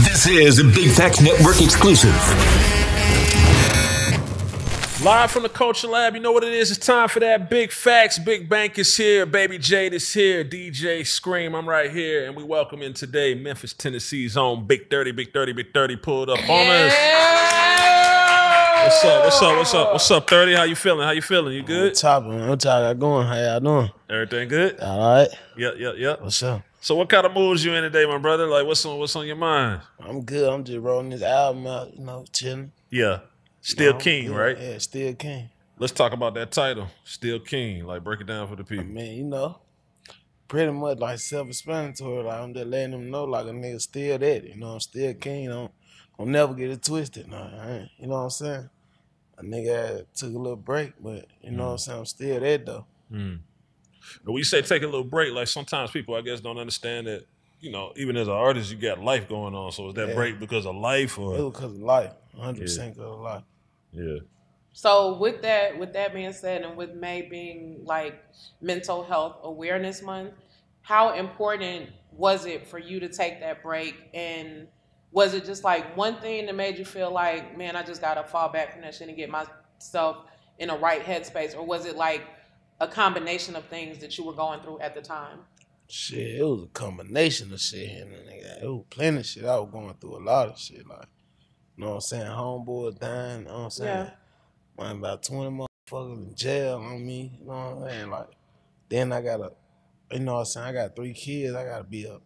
This is a Big Facts Network exclusive. Live from the Culture Lab, you know what it is. It's time for that Big Facts. Big Bank is here. Baby Jade is here. DJ Scream, I'm right here. And we welcome in today Memphis, Tennessee's own Big 30, Big 30, Big 30 pulled up on us. What's up? What's up? What's up? What's up, 30? How you feeling? How you feeling? You good? Top man. What y'all got going? How y'all doing? Everything good? All right. Yep, yep, yep. What's up? So what kind of moves you in today, my brother? Like what's on what's on your mind? I'm good. I'm just rolling this album out, you know, chilling. Yeah. Still I'm king, right? Yeah, still king. Let's talk about that title. Still king. Like break it down for the I people. mean, you know, pretty much like self-explanatory. Like I'm just letting them know, like a nigga still that. You know, I'm still king. Don't, don't never get it twisted. Nah, I you know what I'm saying? A nigga took a little break, but you know what I'm saying? I'm still that though. Mm. But when you say take a little break, like sometimes people I guess don't understand that, you know, even as an artist you got life going on. So is that Yeah. break because of life It or was because of life. 100 percent because of life. Yeah. So with that, with that being said, and with May being like Mental Health Awareness Month, how important was it for you to take that break? And was it just like one thing that made you feel like, man, I just gotta fall back from that shit and get myself in a right headspace, or was it like a combination of things that you were going through at the time? Shit, it was a combination of shit. And nigga, it was plenty of shit. I was going through a lot of shit. Like, you know what I'm saying? Homeboy dying, you know what I'm saying? Yeah. Man, about 20 motherfuckers in jail on me, you know what I'm saying? Like, then I gotta, you know what I'm saying? I got three kids. I gotta be a,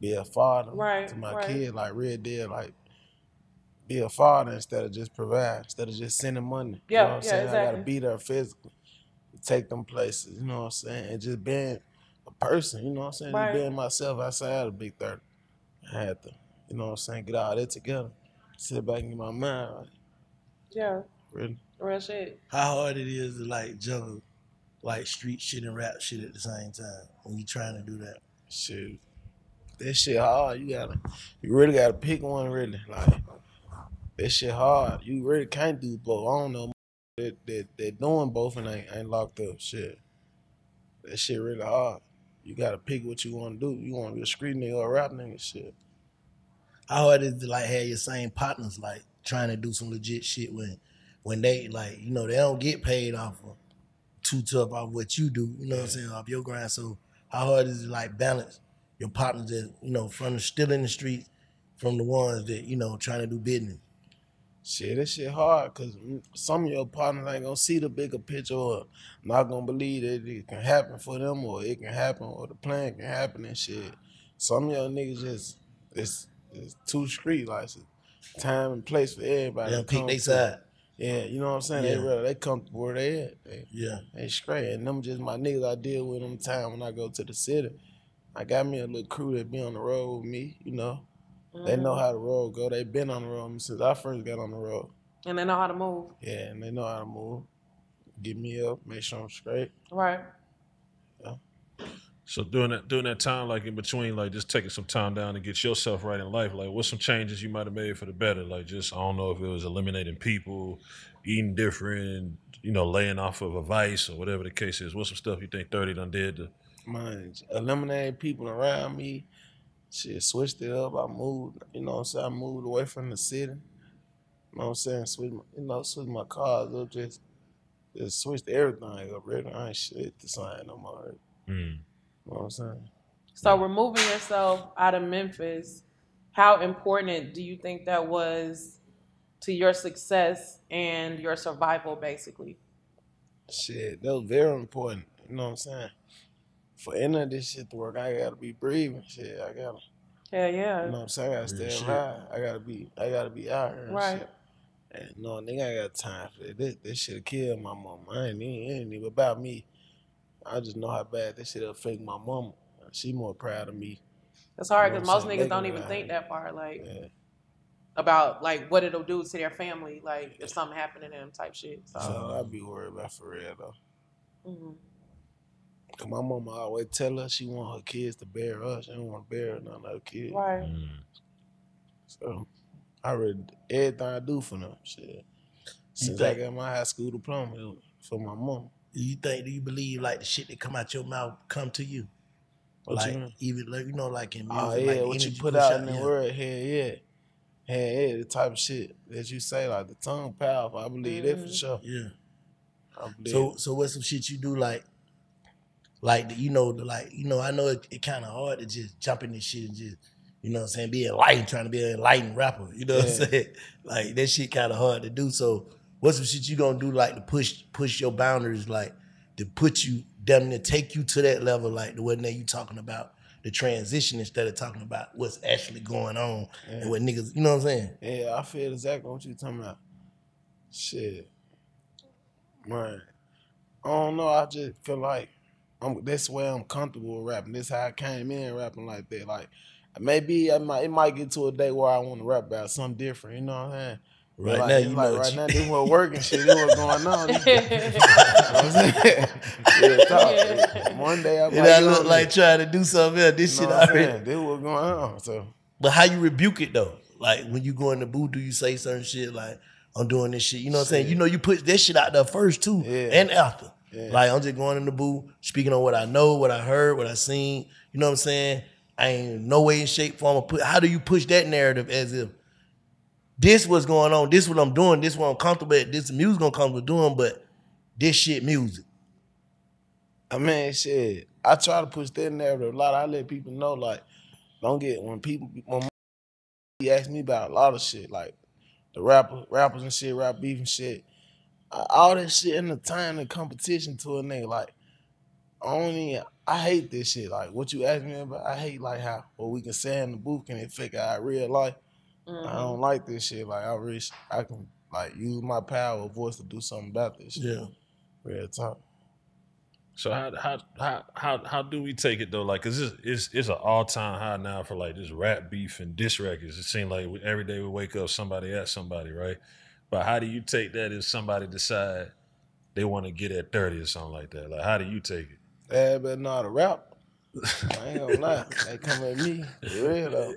be a father Right, to my right. kid, like real deal, like, be a father instead of just provide, instead of just sending money. Yeah, you know what I'm yeah, saying? I gotta be there physically, take them places, you know what I'm saying? And just being a person, you know what I'm saying? Right. Just being myself outside of Big 30. I had to, you know what I'm saying, get all that together. Sit back in my mind right. Yeah, Really. real shit. how hard it is to like juggle like street shit and rap shit at the same time when you trying to do that. Shoot. That shit hard. You gotta you really gotta pick one really. Like that shit hard. You really can't do both. I don't know that that they're doing both and ain't, ain't locked up. Shit. That shit really hard. You gotta pick what you wanna do. You wanna be a street nigga or a rap nigga shit. How hard is it to like have your same partners like trying to do some legit shit when when they like, you know, they don't get paid off of too tough off what you do, you know what I'm saying, off your grind. So how hard is it like balance your partners that, you know, from the still in the streets from the ones that, you know, trying to do business. Shit, that shit hard because some of your partners ain't gonna see the bigger picture or not gonna believe that it can happen for them or it can happen or the plan can happen and shit. Some of your niggas just it's it's too street like it's time and place for everybody. They to pick they side. Yeah, you know what I'm saying? Yeah. They real, they comfortable where they at. They, Yeah. they straight. And them just my niggas I deal with them time when I go to the city. I got me a little crew that be on the road with me, you know. They know mm-hmm. how the road go. They been on the road since I first got on the road. And they know how to move. Yeah, and they know how to move. Get me up, make sure I'm straight. Right. So during that during that time, like in between, like just taking some time down to get yourself right in life, like what's some changes you might have made for the better? Like just I don't know if it was eliminating people, eating different, you know, laying off of a vice or whatever the case is. What's some stuff you think thirty done did to Man, eliminated people around me. Shit, switched it up. I moved, you know what I'm saying? I moved away from the city. You know what I'm saying? Switched, my, you know, switched my cars up, just, just switched everything up. Really, I ain't shit the same no more. Mm. You know what I'm saying? So removing yourself out of Memphis, how important do you think that was to your success and your survival, basically? Shit, that was very important. You know what I'm saying? For any of this shit to work, I gotta be breathing. Shit, I gotta, Yeah, yeah. you know what I'm saying? I gotta stay shit. alive. I gotta be, I gotta be out here. and Right. shit. And no, nigga, I got time for that. This, this shit killed my mama. I ain't, even- it ain't even about me. I just know how bad this shit will affect my mama. She more proud of me. It's hard because most niggas don't even think that far, like Yeah. about like what it'll do to their family, like if something happened to them, type shit. So, So I be worried about for real though. mhm. Cause my mama always tell her she want her kids to bear us. She don't want to bear none of her kids. right. Mm. So I read everything I do for them. Shit. Since I got my high school diploma, it for my mom. You think? Do you believe like the shit that come out your mouth come to you? What you like mean? even like you know, like in music, Oh like yeah, the what you put push out in the yeah. world, hell yeah. Hell yeah, the type of shit that you say, like the tongue powerful. I believe that for Mhm. sure. Yeah. I believe So so what's some shit you do like like you know the like you know I know it, it kind of hard to just jump in this shit and just you know what I'm saying be enlightened trying to be an enlightened rapper you know what I'm saying like that shit kind of hard to do so what's some shit you gonna do like to push push your boundaries like to put you damn near take you to that level like the one that you talking about the transition instead of talking about what's actually going on and what niggas you know what I'm saying Yeah, I feel exactly what you're talking about. Shit. Man. I don't know. I just feel like I'm that's where I'm comfortable rapping. This how I came in rapping like that. Like maybe I might it might get to a day where I want to rap about something different, you know what I'm saying? Right like, now, you like know right what now you- this what working shit, this what going on. You know what I'm saying? yeah, talk. One day I might and I look on like this. trying to do something else this You shit know what I'm already saying? This what going on. So But how you rebuke it though? Like when you go in the booth, do you say certain shit like I'm doing this shit? You know what I'm saying? You know you put that shit out there first too, Yeah. and after. Yeah. Like I'm just going in the booth, speaking on what I know, what I heard, what I seen. You know what I'm saying? I ain't no way in shape form put. How do you push that narrative as if this what's going on? This what I'm doing. This what I'm comfortable at. This music I'm comfortable doing, but this shit music. I mean, shit. I try to push that narrative a lot. I let people know, like, don't get when people when he ask me about a lot of shit, like the rapper, rappers and shit, rap beef and shit. All that shit in the time and competition to a nigga, like, I I hate this shit. Like, what you ask me about, I hate like how what we can say in the booth can affect our real life. I Mhm. don't like this shit. Like, I wish I can like use my power of voice to do something about this shit. Yeah. Real talk. So how how how how how do we take it though? Like, cause it's it's, it's an all time high now for like this rap beef and diss records. It seems like every day we wake up, somebody at somebody, right? But how do you take that if somebody decide they want to get at thirty or something like that? Like, how do you take it? Yeah, but not how to rap. I ain't gonna lie. They come at me. For real though.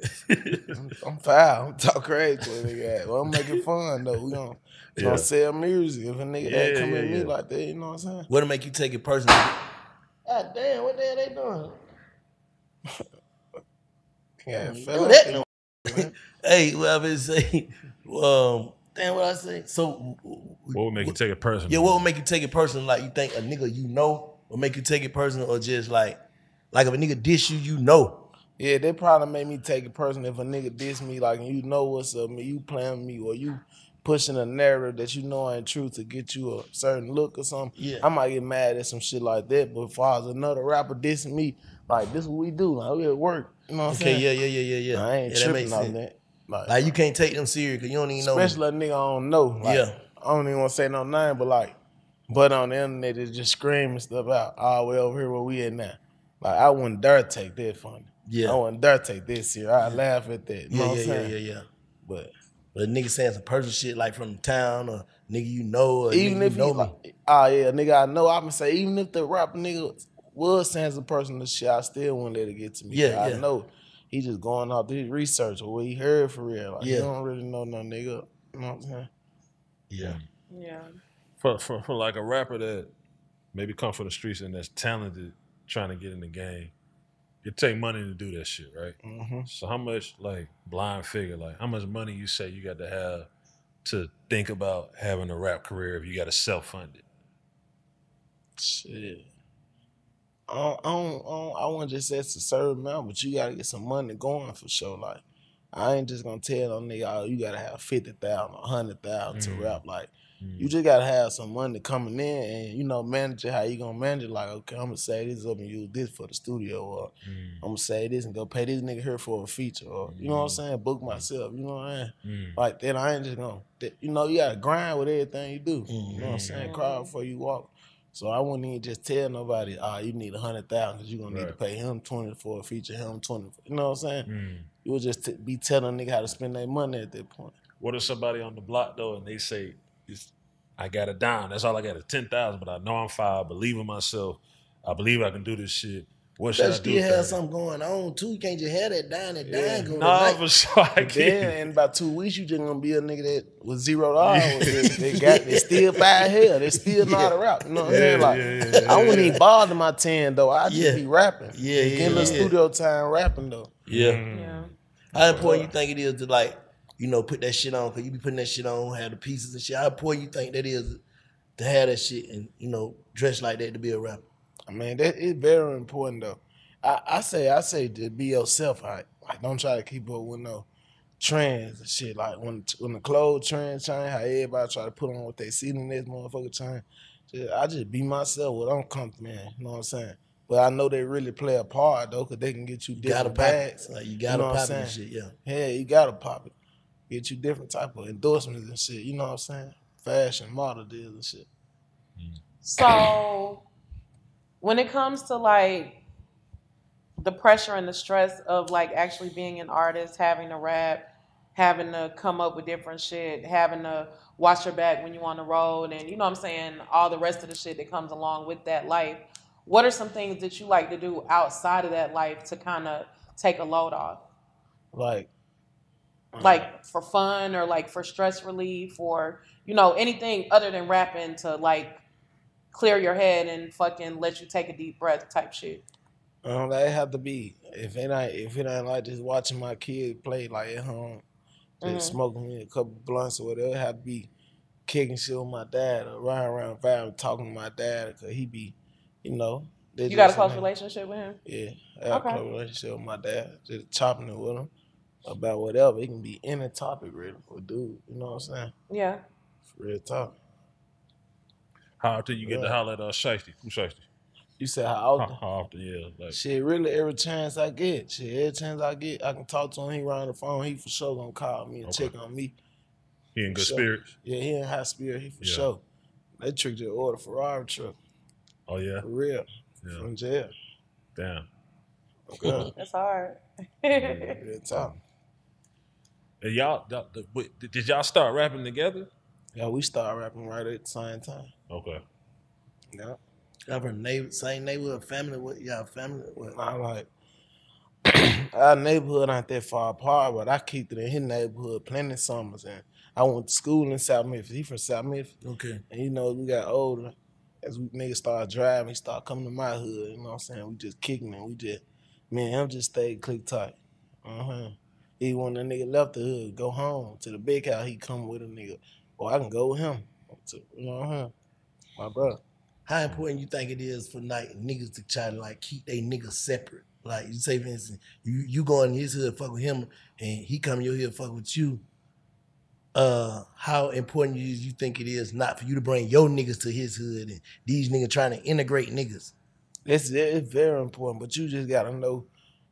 I'm, I'm foul. I'm talk crazy to a nigga. Well, I'm making fun though. We gonna, we Yeah. gonna sell music. If a nigga that Yeah, come yeah, at me yeah. like that, you know what I'm saying? What'll make you take it personally? God damn, what the hell they doing? Yeah, Do that no- hey, what I been say? Um, damn, what I say? So, What would make you take it personal? yeah, what would make you take it personal? Like you think a nigga you know will make you take it personal, or just like, like if a nigga dish you, you know. Yeah, they probably make me take it personal if a nigga diss me, like you know what's up, me, you playing me, or you pushing a narrative that you know ain't true to get you a certain look or something. Yeah. I might get mad at some shit like that. But if I was another rapper dissing me, like this what we do, like we at work. You know what I'm Okay, yeah, yeah, yeah, yeah, yeah. I ain't yeah, tripping makes on sense. that. Like, Like you can't take them serious because you don't even know. especially a nigga I don't know. Like, Yeah. I don't even want to say no name, but like, but on the internet it's just screaming stuff out. All the way over here where we at now. Like I wouldn't dare take that funny. Yeah. I wouldn't dare take this here. I laugh at that. You yeah, yeah, yeah, yeah, yeah. But But a nigga saying some personal shit like from the town or nigga you know or even if you know like, oh yeah, nigga, I know. I'm gonna say even if the rapper nigga was saying some personal shit, I still wouldn't let it get to me. Yeah, I know he just going off his research or what he heard for real. Like, Yeah. you don't really know no nigga. You know what I'm saying? yeah. Yeah. for, for for like a rapper that maybe come from the streets and that's talented, trying to get in the game. It take money to do that shit, right? hmm So how much like blind figure, like how much money you say you got to have to think about having a rap career if you got to self fund it? Shit. I don't, I don't, I, don't, I wouldn't just say it's a certain amount, but you gotta get some money going for sure. Like, I ain't just gonna tell no nigga, oh, you gotta have fifty thousand or hundred thousand Mm. to rap. Like, Mm. you just gotta have some money coming in, and you know, manage it how you gonna manage it. Like, okay, I'm gonna say this up and use this for the studio, or Mm. I'm gonna say this and go pay this nigga here for a feature, or you know what I'm saying, book myself. You know what I mean? Mm. Like then I ain't just gonna, that- you know, you gotta grind with everything you do. You know what I'm saying? Cry before you walk. So I wouldn't even just tell nobody, ah, you need a hundred thousand because you're gonna need to pay him twenty for a feature, him twenty. For, you know what I'm saying? Mm. You would just t- be telling nigga how to spend their money at that point. What if somebody on the block though and they say, it's, I got a dime. That's all I got is ten thousand, but I know I'm fine. I believe in myself. I believe I can do this shit. What should That I do? still with have something going on too. You can't just have that dying and Yeah. dying going. Nah, for sure. I Then get in about two weeks, you just gonna be a nigga that was zero dollars. They, they got they still five hell. They still know how to rap. You know what I'm saying? Like yeah, yeah, I wouldn't even bother my ten though. I just Yeah. be rapping. Yeah, yeah, Getting the yeah. studio time rapping though. Yeah. Yeah. How important you think it is to like, you know, put that shit on? Cause you be putting that shit on, have the pieces and shit. How important you think that is to have that shit and you know dress like that to be a rapper? I mean, that is very important though. I, I say, I say to be yourself. Right? Like, don't try to keep up with no trends and shit. Like when when the clothes trend change, how everybody try to put on what they see in this motherfucker change. Just, I just be myself. What I'm comfortable in. You know what I'm saying? But I know they really play a part though, cause they can get you You gotta different pop bags. it. Like you gotta know what I'm pop it and saying? shit. Yeah. Yeah, you gotta pop it. Get you different type of endorsements and shit. You know what I'm saying? Fashion model deals and shit. So when it comes to like the pressure and the stress of like actually being an artist, having to rap, having to come up with different shit, having to watch your back when you're on the road and you know what I'm saying, all the rest of the shit that comes along with that life. What are some things that you like to do outside of that life to kind of take a load off? Like, Like for fun or like for stress relief or you know anything other than rapping to like clear your head and fucking let you take a deep breath type shit. Um, they have to be. If it ain't, if it ain't like just watching my kid play like at home, just Mhm. smoking me a couple blunts or whatever, it have to be kicking shit with my dad or riding around family talking to my dad because he be, you know. You got a close relationship with him? Yeah, I have Okay. a close relationship with my dad. Just chopping it with him about whatever. It can be any topic, really, for dude. You know what I'm saying? Yeah. Real talk. How often you get to holler at uh, Shiesty? Who Shiesty? You said how How, often? how often? Yeah, like Shit, really, every chance I get, shit, every chance I get, I can talk to him. He around the phone. He for sure gonna call me and Okay. check on me. he in good Sure. spirits. Yeah, he in high spirit. He for Yeah. sure. That trick just ordered a Ferrari truck Oh yeah, for real yeah. from jail. Damn. Okay, That's hard. real talk. And y'all, y'all- the- did did y'all start rapping together? Yeah, we started rapping right at the same time. Okay. Yeah, Y'all from neighbor, same neighborhood, family. What y'all family? What? I like our neighborhood ain't that far apart, but I kicked it in his neighborhood plenty of summers, and I went to school in South Memphis. He from South Memphis. Okay. And you know, we got older. As we niggas started driving, he started coming to my hood. You know what I'm saying? We just kicking it. We just, me and him just stayed click tight. Uh huh. Even when the nigga left the hood, go home to the big house, he come with a nigga. Or I can go with him. To, you know what I'm saying? My brother. How important you think it is for like niggas to try to like keep they niggas separate? Like you say, for instance, you you go in his hood, fuck with him, and he come in your hood, fuck with you. Uh, how important you you think it is not for you to bring your niggas to his hood and these niggas trying to integrate niggas? It's, it's very important, but you just gotta know,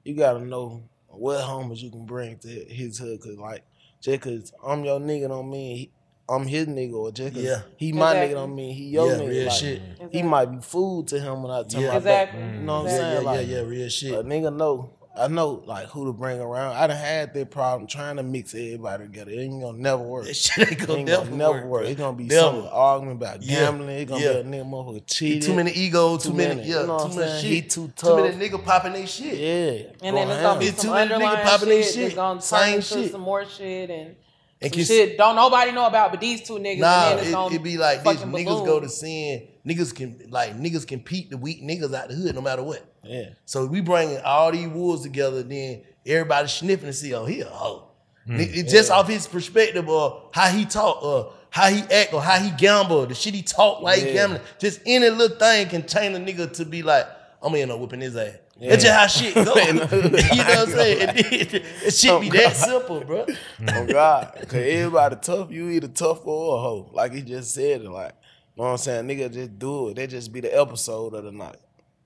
you gotta know what homies you can bring to his hood. Cause like, just cause I'm your nigga don't mean I'm his nigga, or just cause Yeah. he my Exactly. nigga don't mean he your yeah, nigga. real Like, shit. He might be food to him when I tell Yeah. my Exactly. back. You know what I'm mm. saying? yeah, like, yeah, yeah, real shit. A nigga know, I know like who to bring around. I done had that problem trying to mix everybody together. It ain't gonna never work. That shit ain't It gonna ain't never, gonna never work. work. It's gonna be Never. some argument about Yeah, gambling. It's gonna yeah. be a nigga motherfucker cheating. Too many ego, too, Too many, many, yeah, you know too I'm much shit. He too tough. Too many nigga popping their shit. Yeah. And then it's gonna be ham. It's some too many niggas underlying popping shit they that's shit. gonna turn Same into shit. some more shit and, And some shit don't nobody know about but these two niggas. Nah, and then it's it, it be like this. fucking Niggas balloon. go to seeing niggas can like niggas can peep the weak niggas out the hood no matter what. Yeah. So we bringing all these wolves together, then everybody sniffing and see, oh, he a hoe. Hmm. Ni- It's just off his perspective or how he talk or how he act or how he gamble, the shit he talk like he Yeah. gambling. Just any little thing can change a nigga to be like, I'm gonna end up whipping his ass. That's just how shit go. you know what I'm saying? It, it, it shit oh, be that simple, bro. oh God, cause everybody tough. You either tough or a hoe. Like he just said it. Like, you know what I'm saying? Nigga just do it. They just be the episode of the night.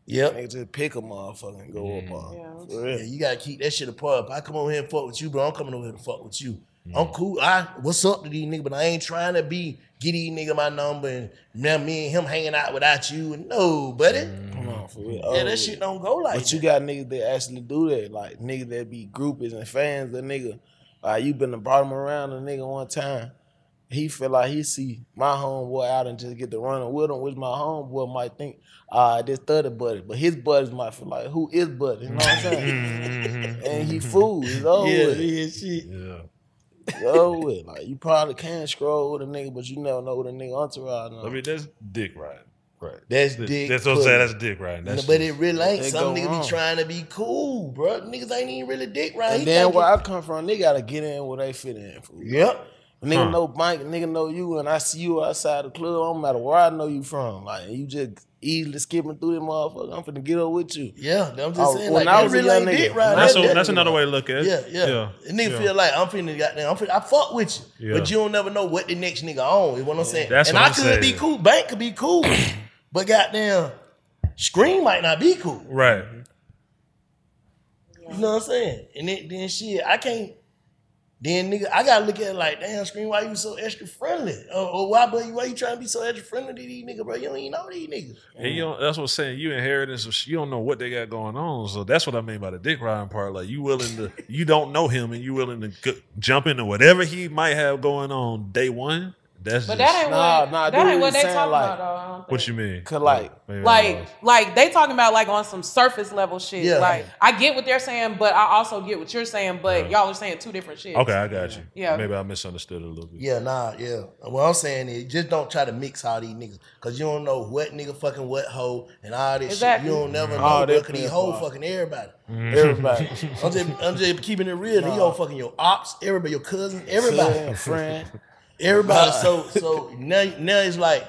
Yep. Nigga just pick a motherfucker and go mm. up on. Yeah. For real. Yeah, you gotta keep that shit apart. If I come over here and fuck with you, bro, I'm coming over here to fuck with you. Mm. I'm cool. I what's up to these niggas, but I ain't trying to be get these nigga my number and now me and him hanging out without you. No, buddy. Come on, for real. Yeah, Oh, that shit don't go like But you got niggas that actually do that. Like niggas that be groupies and fans of nigga. Like you been to brought him around a nigga one time. he feel like he see my homeboy out and just get to running with him, which my homeboy might think, ah, this thirty buddy, but his buddies might feel like, who is buddy? You know what I'm saying? and he fool. It's over Yeah, with. yeah, shit. Yeah. It's over with. Like you probably can scroll with a nigga, but you never know what a nigga entourage. I mean, that's dick riding. Right. That's dick. That's what I'm saying. That's dick riding. That's but it really ain't. They Some go niggas wrong. be trying to be cool, bro. Niggas ain't even really dick right. And then where I come from, they gotta get in where they fit in. Fool. Yep. Nigga Huh. know Mike, nigga know you, and I see you outside the club. I Don't matter where I know you from. Like you just easily skipping through them motherfuckers. I'm finna get up with you. Yeah, I'm just Oh, saying. when like, I they was a really young nigga, dick right. That's, That- a, that- that's another way to look at it. Yeah, yeah. yeah. A nigga yeah. feel like I'm finna goddamn. I'm finna, I fuck with you, Yeah. but you don't never know what the next nigga on. Is what I'm saying. That's and what I I'm could be cool. Bank could be cool, but goddamn, Scream might not be cool. Right. You know what I'm saying? And then, then shit, I can't. Then nigga, I gotta look at it like, damn, Scream, why you so extra friendly? Or, or why, but why you trying to be so extra friendly to these niggas, bro? You don't even know these niggas. And you don't, that's what I'm saying. You inheriting some sh- you don't know what they got going on. So that's what I mean by the dick riding part. Like you willing to, you don't know him, and you willing to g- jump into whatever he might have going on day one. That's But just, that ain't Nah, what nah, that do ain't what what they talking like- about. Though, I don't what you mean. Cause like, Maybe like like they talking about like on some surface level shit. Yeah. Like I get what they're saying, but I also get what you're saying. But Yeah. y'all are saying two different shit. okay, I got you. Yeah. maybe I misunderstood it a little bit. Yeah, nah, yeah. What I'm saying is just don't try to mix all these niggas. Cause you don't know what nigga fucking what hoe and all this Exactly. shit. You don't never mm-hmm. know All bro, that cause these playing hoes part. fucking everybody. Mm-hmm. everybody, I'm just, I'm just keeping it real. These hoes fucking your ops, everybody, your cousin, everybody. cousin, friend. Everybody. So so now now it's like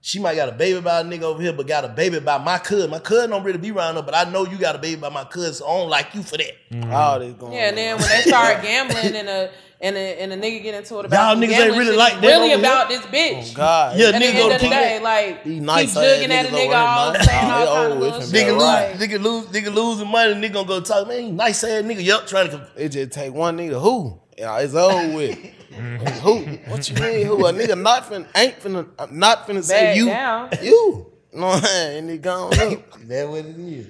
she might got a baby by a nigga over here, but got a baby by my cousin. My cousin don't really be around her, but I know you got a baby by my cousin, so I don't like you for that. Mm-hmm. All this going. Yeah, and then when they start gambling and a and a and a nigga get into it about Y'all some niggas ain't really like it's that really over about this bitch. Oh, God, Yeah, At the nigga end go of to the day, like These keep nice ass jugging at a nigga over all here, saying all They kind of old with little shit. Nigga lose, Right. nigga lose, nigga losing money. Nigga gonna go talk, man. Nice ass nigga. Yup, trying to. It just take one nigga who. Yeah, it's over with. who? What you mean who? A nigga not finna ain't finna I'm not finna say Back you. down. You. You know what I'm saying? And it gone up. That what it is.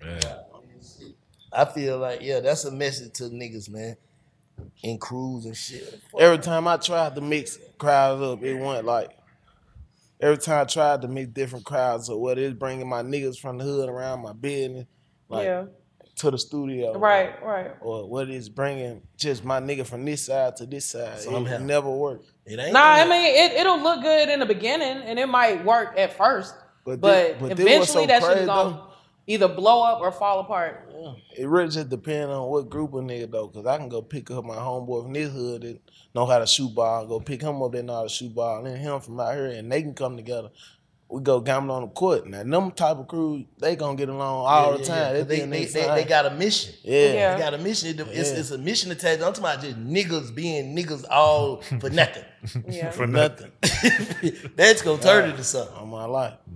Man. I feel like yeah, that's a message to niggas, man. In crews and shit. Every time I tried to mix crowds up, it went like every time I tried to mix different crowds up, whether it's bringing my niggas from the hood around my business, like yeah, to the studio, right, right. or what it's bringing just my nigga from this side to this side, Somehow. it never worked. It ain't. Nah, I mean it, it'll look good in the beginning and it might work at first, But but, thi- but eventually so that shit's crazy, gonna either blow up or fall apart. It really just depends on what group of nigga though, cause I can go pick up my homeboy from this hood that know how to shoot ball, go pick him up and know how to shoot ball, and then him from out here, and they can come together. We go gamble on the court. Now them type of crew, they gonna get along all Yeah, the yeah, time. yeah. They, They, they, they, they got a mission. yeah. Yeah. They got a mission. It- It's, Yeah. it's a mission attached. I'm talking about just niggas being niggas all for nothing. For nothing That's gonna turn into something. on my life.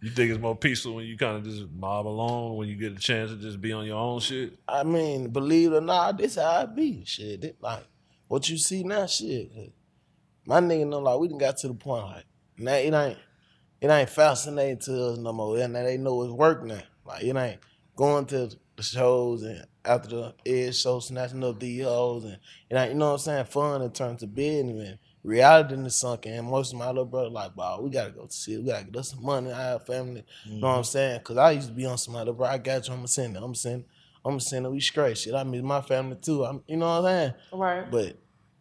You think it's more peaceful when you kind of just mob along when you get a chance to just be on your own shit? I mean, believe it or not, this how I be. Shit, it, like what you see now, shit. My nigga know like we done got to the point like now it ain't it ain't fascinating to us no more. And now they know it's work now. Like it ain't going to the shows and after the edge show snatching up the hoes and it ain't you know what I'm saying fun and turn to business and reality in the sunk and most of my little brother like, bro, we gotta go to see we gotta get us some money, I have family. You know what I'm mm-hmm. saying? Cause I used to be on somebody, bro, I got you, I'm gonna send it, I'm gonna send it. I'm gonna send it, we straight shit. I miss my family too. I'm, you know what I'm saying? Right. But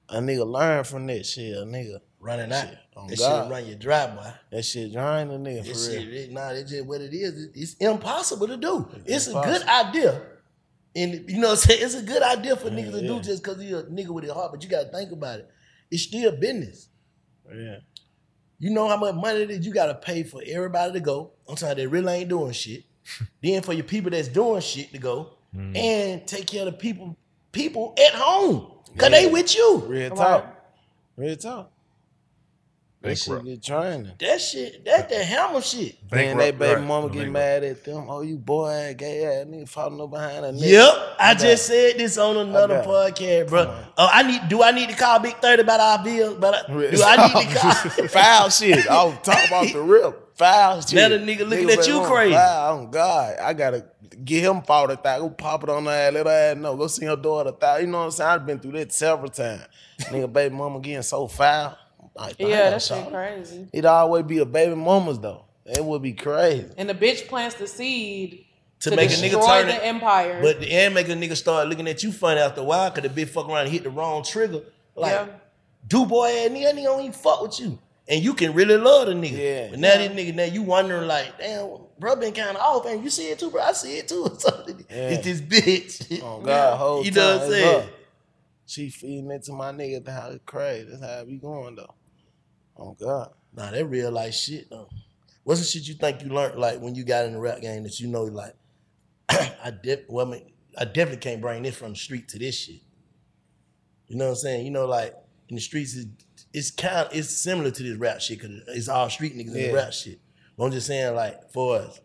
a nigga learn from that shit. A nigga Running out. Shit, on That God. shit run your dry, boy. that shit drain a nigga That for real. shit, it- nah, it's just what it is. It- It's impossible to do. It's a good idea. And you know what I'm saying? It's a good idea for niggas to do just because you're a nigga with a heart, but you gotta think about it. It's still business. Yeah. You know how much money that you gotta pay for everybody to go. I'm saying they really ain't doing shit. then for your people that's doing shit to go mm. and take care of the people people at home. Cause they with you. Real talk. Real talk. That shit Bankrupt. get draining. That shit, that's the hammer shit. Then they baby right. mama get Bankrupt. mad at them. Oh, you boy ass, gay ass nigga falling up behind a nigga. Yep, I got just said this on another podcast, bro. Come on. Oh, I need. Do I need to call Big Thirty about our bills? But I, do I need to call? foul shit. I was talking about the rip. Foul shit. Now the nigga looking at you mama crazy. Foul. Oh God, I gotta. get him forty thousand. Go pop it on her ass. Let her ass know. Go see her daughter thousand. You know what I'm saying? I've been through that several times. Nigga, baby mama getting so foul. Like, Yeah, damn, that shit crazy. It'd always be the baby mamas though. It would be crazy. And the bitch plants the seed To to, make a nigga turn the it- empire. But the end make a nigga start looking at you funny after a while because the bitch fuck around and hit the wrong trigger. Like, yeah. do boy ass nigga, don't even fuck with you. And you can really love the nigga. Yeah. But now this nigga, now you wondering like, damn, bro been kind of off, and you see it too, bro. I see it too. So It's this bitch. Oh God, whole you know what I'm saying? She feeding into my nigga at the house. It's crazy. That's how it be going though. Oh God. Nah, that real life shit though. What's the shit you think you learned like when you got in the rap game that you know like I def well I, mean, I definitely can't bring this from the street to this shit. You know what I'm saying? You know, like in the streets is it's kind it's similar to this rap shit because it's all street niggas in the rap shit. But I'm just saying, like, for us,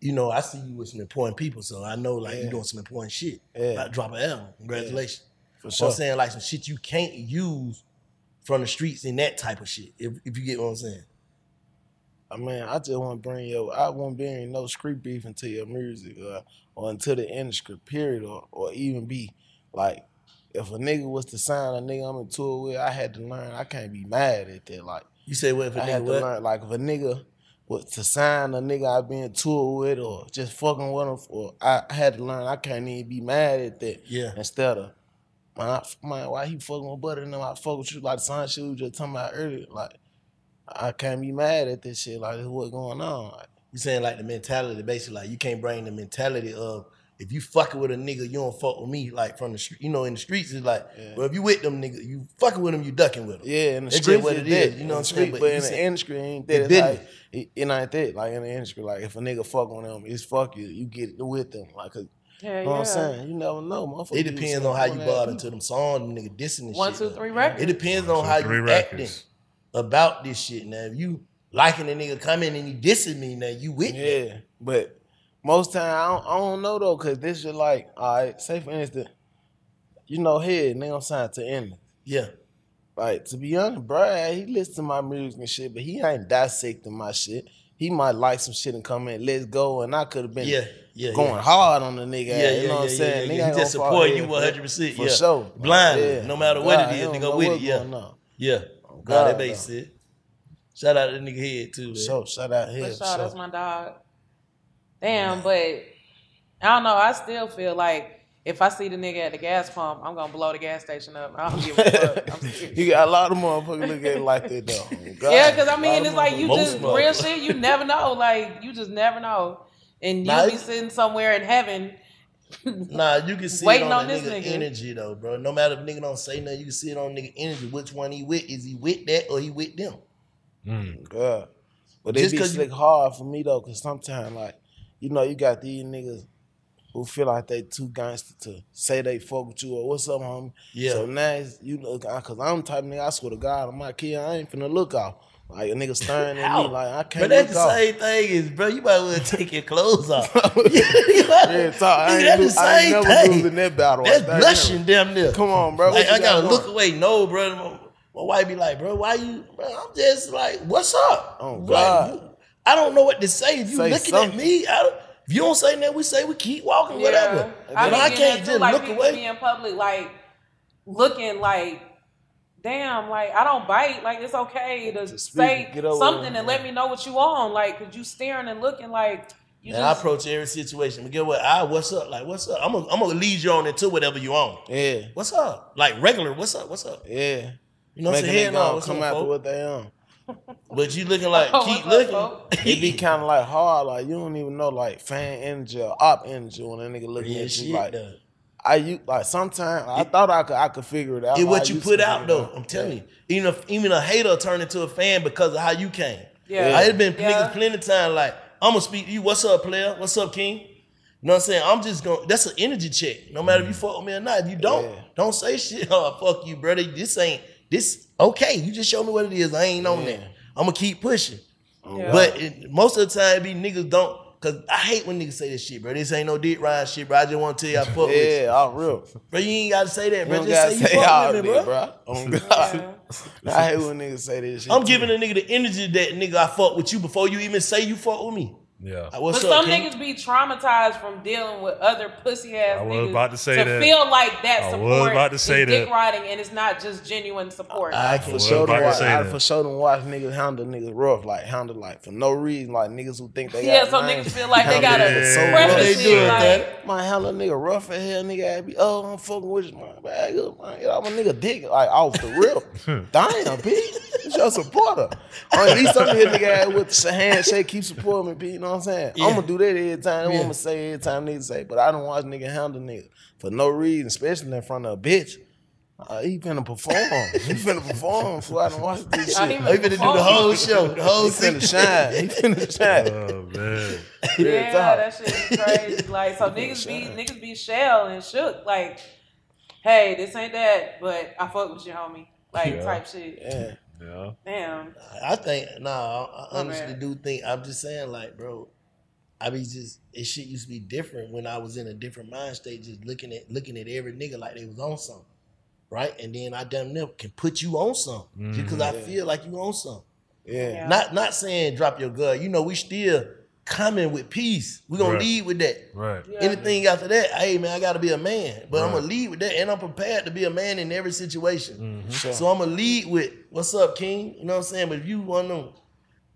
you know, I see you with some important people, so I know like you Yeah. doing some important shit. Yeah. Like drop an album. Congratulations. For So I'm saying like some shit you can't use from the streets and that type of shit. If, if you get what I'm saying. I mean, I just want to bring your, I won't bring no street beef into your music uh, or, or into the industry, period, or, or even be like, if a nigga was to sign a nigga I'm in tour with, I had to learn I can't be mad at that. Like, You say what if a I nigga had to what? learn, like, if a nigga was to sign a nigga I've been in tour with or just fucking with him, or I, I had to learn I can't even be mad at that. Yeah. Instead of, man, I, man why he fucking with Butter and them, I fuck with you like the same shit we just talking about earlier. Like, I can't be mad at this shit. Like, what's going on. Like, You saying like the mentality, basically like you can't bring the mentality of if you fucking with a nigga, you don't fuck with me. Like from the street, you know, in the streets it's like, well, if you with them nigga, you fucking with them, you ducking with them. Yeah, in the That's street, just what it is, you know what I'm saying? But, But in the industry, ain't that. It's like, it, it ain't that. Like in the industry, like if a nigga fuck on them, it's fuck you. You get with them. Like, 'cause- Hell you know what. I'm saying? You never know, motherfucker. It depends on how you corny bought into them songs, them nigga dissing and One, shit. two, though. records. It depends on So how you records. acting about this shit. Now, if you liking a nigga coming and he dissing me, now you with me. Yeah, but most time I don't, I don't know though, cause this is like, all right, say for instance, you know, head nigga I'm signed to endless. Yeah. Like to be honest, Brad, he listens to my music and shit, but he ain't dissecting my shit. He might like some shit and come in, let's go, and I could have been Yeah, yeah, going yeah. hard on the nigga. Yeah, yeah, you know what I'm saying? yeah, Nigga yeah. ain't He just gonna support you 100%, For yeah. sure. Blindly, no matter what it God, is, nigga with what's it, yeah. going on. Yeah. Oh, God, God, that makes though. sense. Shout out to the nigga head too. Man. So shout out here. For for sure, sure. that's my dog. Damn, but I don't know. I still feel like if I see the nigga at the gas pump, I'm gonna blow the gas station up. I don't give a fuck. I'm serious. you got a lot of motherfuckers look at it like that though. God. Yeah, because I A lot mean, it's like you just real shit. You never know. Like you just never know, and you'll be sitting somewhere in heaven. Nah, you can see it on, on the this nigga, nigga. energy though, bro. No matter if nigga don't say nothing, you can see it on nigga energy. Which one he with? Is he with that or he with them? Mm. God. But they Just be 'cause you- slick hard for me though, cause sometimes like, you know, you got these niggas who feel like they too gangster to say they fuck with you or what's up, homie. Yeah. So now you look, cause I'm the type of nigga. I swear to God, on my kid, I ain't finna look off. Like a nigga staring at me, like I can't But that's the off. same thing is, bro. You might well take your clothes off. Yeah, talk. I Nigga, ain't, that's the I same never thing. losing that battle. That's I think. blushing, damn near. Come on, bro. Like, I gotta got look going? away. No, bro. My, my wife be like, bro, why you? Bro, I'm just like, what's up? Oh, Like, God. you- I don't know what to say. If you Say looking something. at me, I don't, if you don't say nothing, we say we keep walking, whatever. I But be I can't that just too, like look people away. be in public, like looking like, damn, like I don't bite. Like it's okay to, To speak, say something it, and let me know what you on. Like, cause you staring and looking like you And I approach every situation. But get what? I what's up? Like what's up? I'm gonna I'm gonna lead you on into whatever you on. Yeah, What's up? Like regular. What's up? What's up? yeah. You know what I'm saying? it Hell no. go What's come up, after what they on. But you looking like Oh, keep what's up, looking. folk? It be kind of like hard, like you don't even know like fan energy or op energy when that nigga looking Real at you. Like though. I you like sometimes I thought I could I could figure it out. It what you put out figure it though. I'm telling you. Even if even a hater turn into a fan because of how you came. Yeah. I had been Yeah. niggas plenty of time like, I'm gonna speak to you. What's up, player? What's up, King? You know what I'm saying? I'm just gonna that's an energy check. No matter if you mm-hmm. fuck with me or not. If you don't, Yeah. don't say shit. Oh fuck you, brother. This ain't this okay. You just show me what it is. I ain't on Yeah. that. I'm gonna keep pushing. Oh, yeah. But it, most of the time, it be niggas don't. Cause I hate when niggas say this shit, bro. This ain't no dick ride shit, bro. I just want to tell you I fuck with you. Yeah, all real. Bro, you ain't gotta say that, bro. don't Just gotta say you say fuck all with me, bro. bro. Oh God, Yeah. I hate when niggas say this shit. I'm too. giving a nigga the energy that nigga I fuck with you before you even say you fuck with me. Yeah. Uh, What's but up, some King? niggas be traumatized from dealing with other pussy ass I was niggas about to say to that. feel like that I was support about to say is dick riding and it's not just genuine support. I For sure, about to watch, say I that. for sure them watch niggas handle niggas rough, like handle like for no reason, like niggas who think they yeah, got so name, niggas feel like they gotta niggas so Yeah. rough. They do it, it man. like, Man, handle a nigga rough as hell, nigga. I be, oh, I'm fucking with you, man. Bag up, man. Get off my nigga dick, like off the rip. Damn, P. It's your supporter. Or at least I'm here, nigga, with the handshake, keep supporting me, P. You know what I'm saying? Yeah. I'm gonna do that every time. That's what Yeah. I'm gonna say every time niggas say. But I don't watch nigga handle nigga for no reason, especially in front of a bitch. Uh, he finna perform. he finna perform, so I don't watch this Oh, shit. he He They finna do the whole show, the whole finna season. shine. He finna shine. Oh man. Yeah, that shit is crazy. Like, so niggas be shine. niggas be shell and shook. Like, hey, this ain't that, but I fuck with you, homie. Like Yeah. type shit. Yeah. Yeah. Damn. I think no, I honestly bad. do think I'm just saying like, bro, I be just it shit used to be different when I was in a different mind state, just looking at looking at every nigga like they was on something, right? And then I damn near can put you on something because I Mhm. feel like you on something. Yeah. Yeah. Not not saying drop your gun. You know, we still coming with peace. We gonna Right. lead with that. Right. Yeah. Anything after that, hey man, I gotta be a man. But I'm gonna lead with that, and I'm prepared to be a man in every situation. Mhm. Sure. So I'm gonna lead with what's up, King. You know what I'm saying? But if you want to,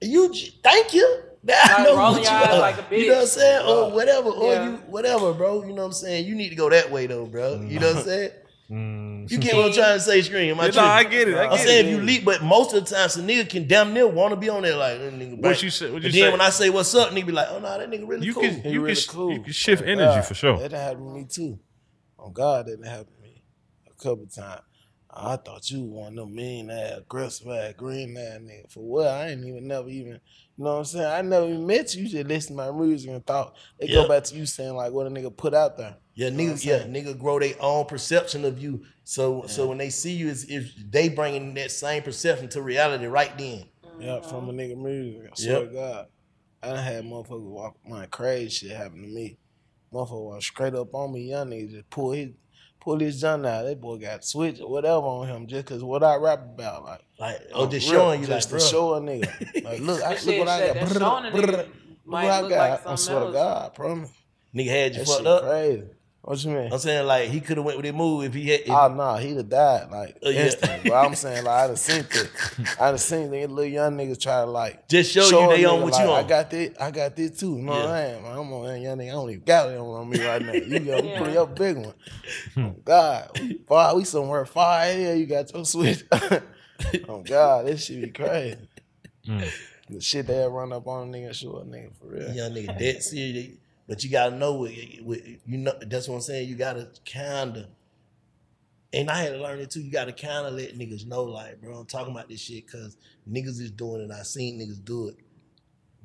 you thank you. I Like, know what you are. like a You know what I'm saying? Or whatever, or you whatever, bro. You know what I'm saying? You need to go that way though, bro. You know what I'm saying? Mm. You get what I'm trying to say, Scream. Am I Yeah, no, I get it. I I'm saying it. if you lead, but most of the time, some nigga can damn near want to be on there like, that nigga. What bang. you say- what you But say? then when I say what's up, nigga be like, oh no, that nigga really You cool. can He you really can cool. you can shift Oh, energy God. for sure. That happened to me too. On God, that happened to me a couple times. I thought you was one of them mean ass, aggressive ass, green ass nigga. For what? I ain't even never even, you know what I'm saying? I never even met you. You just listen to my music and thought. They Yeah. go back to you saying like what a nigga put out there. Yeah, know nigga, yeah, nigga grow their own perception of you. So so when they see you, is if they bringing that same perception to reality right then. Yeah, from a nigga music. I swear to God. I done had motherfuckers walk my crazy shit happen to me. Motherfucker walk straight up on me, young nigga just pull his pull his gun out. That boy got switch or whatever on him just cause what I rap about. Like Like, oh, I'm just real, showing you just like, to show a nigga. Like look, I, That look shit what I said got. that showing a nigga brrr. Look what I got. like I something swear to. God, I promise. Nigga had you That fucked shit up. crazy. What you mean? I'm saying like he could have went with that move if he had. If, Oh no, he'd have died like Uh, yeah. But I'm saying like I'd have seen it. I'd have seen the little young niggas try to like just show, show you a they on nigga, what like, you on. I got this, I got this too. You know what I am? I'm on that young nigga. I don't even got it on me right now. You got Yeah. you put your big one. oh God, we, far, we somewhere far out here. You got your switch. oh God, this shit be crazy. Mm. The shit they run up on a nigga, show a nigga for real. Young nigga dead serious. But you gotta know you know that's what I'm saying. You gotta kinda and I had to learn it too. You gotta kinda let niggas know, like, bro, I'm talking about this shit because niggas is doing it. I seen niggas do it.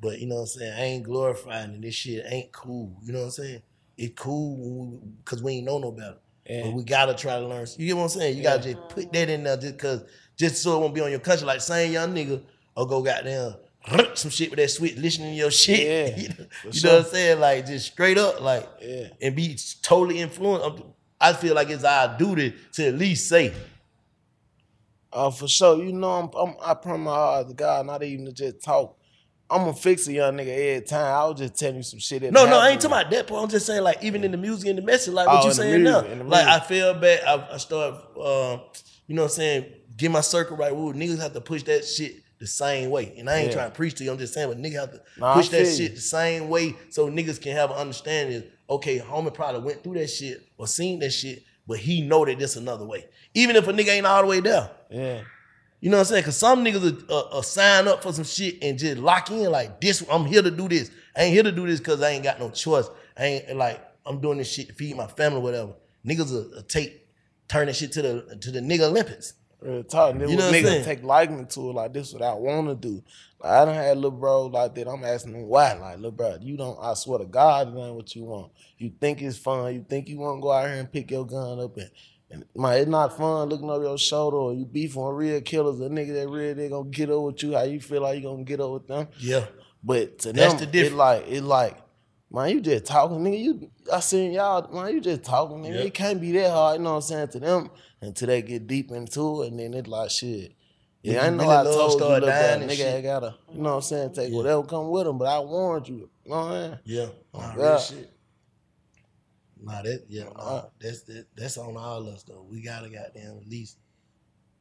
But you know what I'm saying? I ain't glorifying it. This shit ain't cool. You know what I'm saying? It cool because we ain't know no better. Yeah. But we gotta try to learn. You get what I'm saying? You gotta just put that in there just cause just so it won't be on your country like same young nigga or go goddamn some shit with that switch listening to your shit. Yeah, you know, you sure. know what I'm saying? Like just straight up, like Yeah. and be totally influenced. I feel like it's our duty to at least say, Uh, for sure. You know, I'm, I'm, I promise my heart to God, not even to just talk. I'm gonna fix a young nigga every time. I was just telling you some shit. no, no, I ain't talking about that part. I'm just saying, like, even in the music and the message, like what Oh, you saying now. music, the Like, I feel bad. I, I start, uh, you know what I'm saying, get my circle right. Ooh, niggas have to push that shit the same way. And I ain't Yeah. trying to preach to you. I'm just saying, but niggas have to Nah, push that shit the same way so niggas can have an understanding. Okay, homie probably went through that shit or seen that shit, but he know that this another way. Even if a nigga ain't all the way there. Yeah. You know what I'm saying? Cause some niggas are, uh, uh, sign up for some shit and just lock in like this. I'm here to do this. I ain't here to do this because I ain't got no choice. I ain't like I'm doing this shit to feed my family, whatever. Niggas will, will take turn that shit to the to the nigga Olympics. Real talk. Nigga, You know niggas saying? take liking to it like this what I want to do. Like, I don't have little bro like that. I'm asking him why. Like, little bro, you don't. I swear to God, it ain't what you want. You think it's fun. You think you want to go out here and pick your gun up and. And man, it's not fun looking over your shoulder or you beefing with real killers. A nigga that real they gonna get over with you. How you feel like you gonna get over with them? Yeah. But to That's them, the it difference. like it like, man, you just talking, nigga. You I seen y'all, man, you just talking, nigga. Yep. It can't be that hard, you know what I'm saying, to them until they get deep into it, and then it's like shit. Yeah, I know really I told you, look, dying nigga shit. gotta, you know what I'm saying, take Yeah. whatever come with him, but I warned you. You know what I'm saying? Yeah, nah, Oh, real shit. Nah, that yeah, nah, Uh. that's that, that's on all of us though. We gotta goddamn at least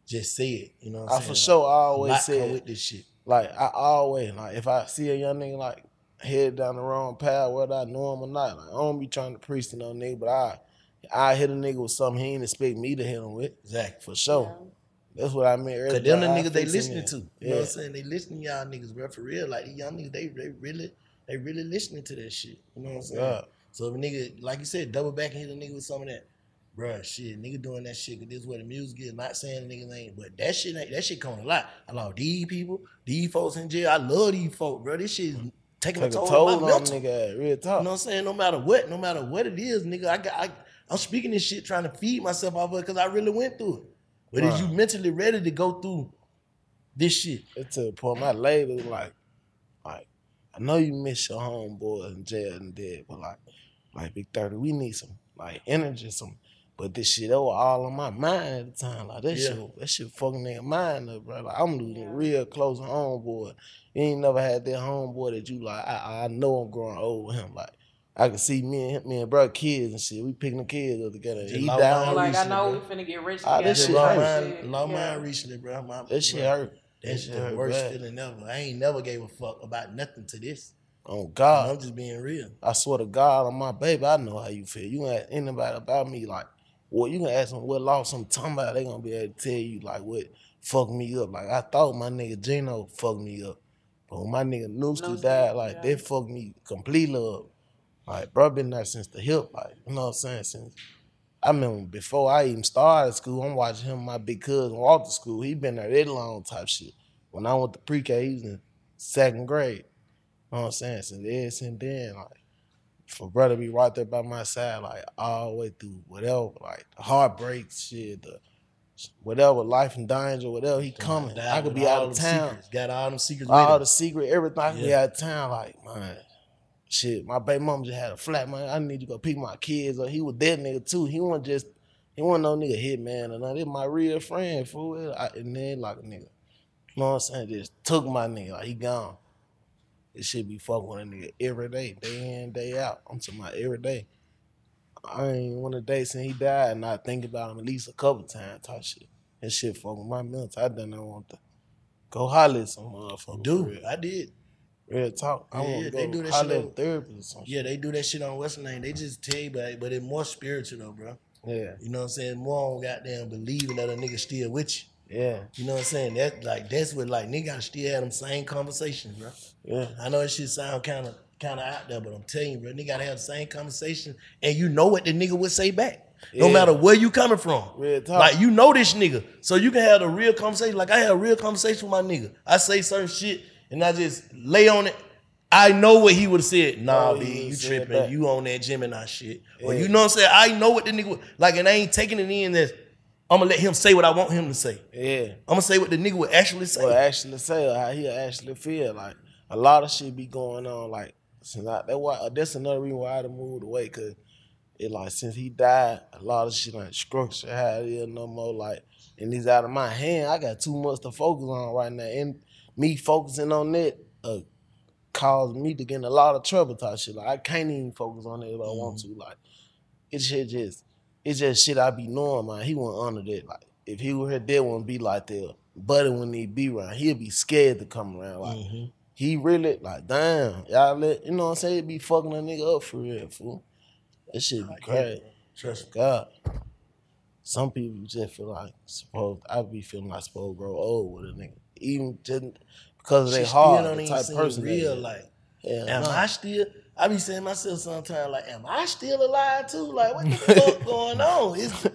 just say it. You know what I I'm for saying? sure Like, always say with this shit. like, I always, like, if I see a young nigga, like, head down the wrong path, whether I know him or not, like, I don't be trying to preach to no nigga, but I, I hit a nigga with something he ain't expect me to hit him with, Exactly. for sure. That's what I meant earlier. Cause them the niggas they fix listening it. to. You Yeah. know what I'm saying? They listening to y'all niggas, bro, for real. Like these young niggas, they they really they really listening to that shit. You know what I'm saying? Yeah. So if a nigga, like you said, double back and hit a nigga with some of that, bruh, shit, nigga doing that shit, cause this is where the music is, not saying the niggas ain't, but that shit ain't, that shit coming a lot. I love these people, these folks in jail, I love these folks, bro. This shit is taking Take a a toll, toll on my on mental. nigga, real You know what I'm saying? No matter what, no matter what it is, nigga, I got, I, I'm speaking this shit trying to feed myself off of it because I really went through it. But is you mentally ready to go through this shit? It's to the point my lady like, like, I know you miss your homeboy in jail and dead, but like, like Big 30, we need some like energy, some but this shit that was all on my mind at the time. Like that Yeah. shit that shit fucking nigga mind up, bro. Like I'm losing Yeah. real close homeboy. You ain't never had that homeboy that you like, I, I know I'm growing old with him. Like I can see me and him, me and bro kids and shit. We picking the kids up together. Just He down. mine Like I recently, know bro. we finna get rich Ah, together. that Just shit lost hurt. mine, lost Yeah. mine recently, bro. My, That shit bro, hurt. That That's shit the hurt worst bad. feeling ever. I ain't never gave a fuck about nothing to this. Oh God. I'm just being real. I swear to God on my baby, I know how you feel. You ain't anybody about me, like, what you can ask them what loss I'm talking about, they gonna be able to tell you like what fucked me up. Like I thought my nigga Gino fucked me up. But when my nigga Nuski died, like yeah. they fucked me completely up. Like, bro been there since the hip, like, you know what I'm saying? Since I remember before I even started school, I'm watching him, my big cousin walk to school. He been there that long type shit. When I went to pre-K, he was in second grade. You know what I'm saying? Since ever since then, like for brother to be right there by my side, like all the way through whatever, like the heartbreak shit, the whatever, life and danger, whatever, he coming. I could be out of town. Secrets. Got all them secrets All the secret, everything I could be Yeah. out of town. Like, man, shit, my baby mom just had a flat, man. I need to go pick my kids up. He was that nigga too. He wasn't just, he wasn't no nigga hit man or nothing. This my real friend, fool. I, and then like a nigga. You know what I'm saying? Just took my nigga, like he gone. It should be fucking with a nigga every day, day in, day out. I'm talking about every day. I ain't one of the days since he died and I think about him at least a couple times type shit. That shit fucking my mental. I done not want to go holler at some motherfucker. Dude. I did. Real talk. I Yeah, want to go they do that holler shit on- therapy or something. Yeah, they do that shit on Western Lane. They just tell you, but but it's more spiritual though, bro. Yeah, You know what I'm saying? More on goddamn believing that a nigga still with you. Yeah, You know what I'm saying? That like that's what like nigga gotta still have them same conversations, bro. yeah. I know that shit sound kind of kind of out there, but I'm telling you, bro, nigga gotta have the same conversation, and you know what the nigga would say back, no Yeah. matter where you coming from. Real talk. Like you know this nigga, so you can have a real conversation. Like I had a real conversation with my nigga. I say certain shit, and I just lay on it. I know what he would have said. Nah, Oh, B, you tripping. You on that Gemini shit. Or you know what I'm saying? I know what the nigga would like, and I ain't taking it in as I'm gonna let him say what I want him to say. Yeah. I'm gonna say what the nigga would actually say. Well, actually say how he actually feel. Like a lot of shit be going on. Like since I, that why that's another reason why I done moved away. Cause it like since he died, a lot of shit ain't structured how it is no more. Like and he's out of my hand. I got too much to focus on right now. And me focusing on that uh, caused me to get in a lot of trouble type shit. Like I can't even focus on it if I want to. Like it shit just it's just shit I be knowing, man. He wouldn't honor that. Like if he were here, that wouldn't be like that. But when he be around, he'll be scared to come around. Like Mhm. he really like, damn, y'all let you know what I'm saying? He be fucking a nigga up for real, fool. That shit be crazy. Trust. God. Some people just feel like supposed I be feeling like supposed to grow old with a nigga. Even just because of She their still heart, the type person they real. Like, Hell am. I still? I be saying myself sometimes, like, am I still alive too? Like, what the fuck going on? Is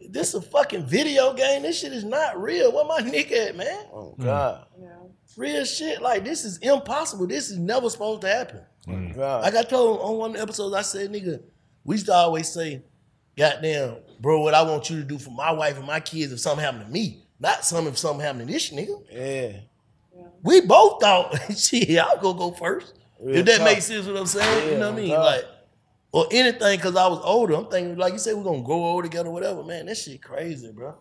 this a fucking video game? This shit is not real. Where my nigga at, man? Oh hmm. God. Yeah. Real shit. Like, this is impossible. This is never supposed to happen. Oh, hmm. God. Like I told on one of the episodes, I said, nigga, we used to always say, goddamn, bro, what I want you to do for my wife and my kids if something happened to me. Not some if something happened to this nigga. yeah. We both thought, shit, I'll go go first. Real if that talk. makes sense what I'm saying, you know what I mean? God. Like, or anything, cause I was older. I'm thinking, like you said, we're gonna grow old together, whatever. Man, that shit crazy, bro.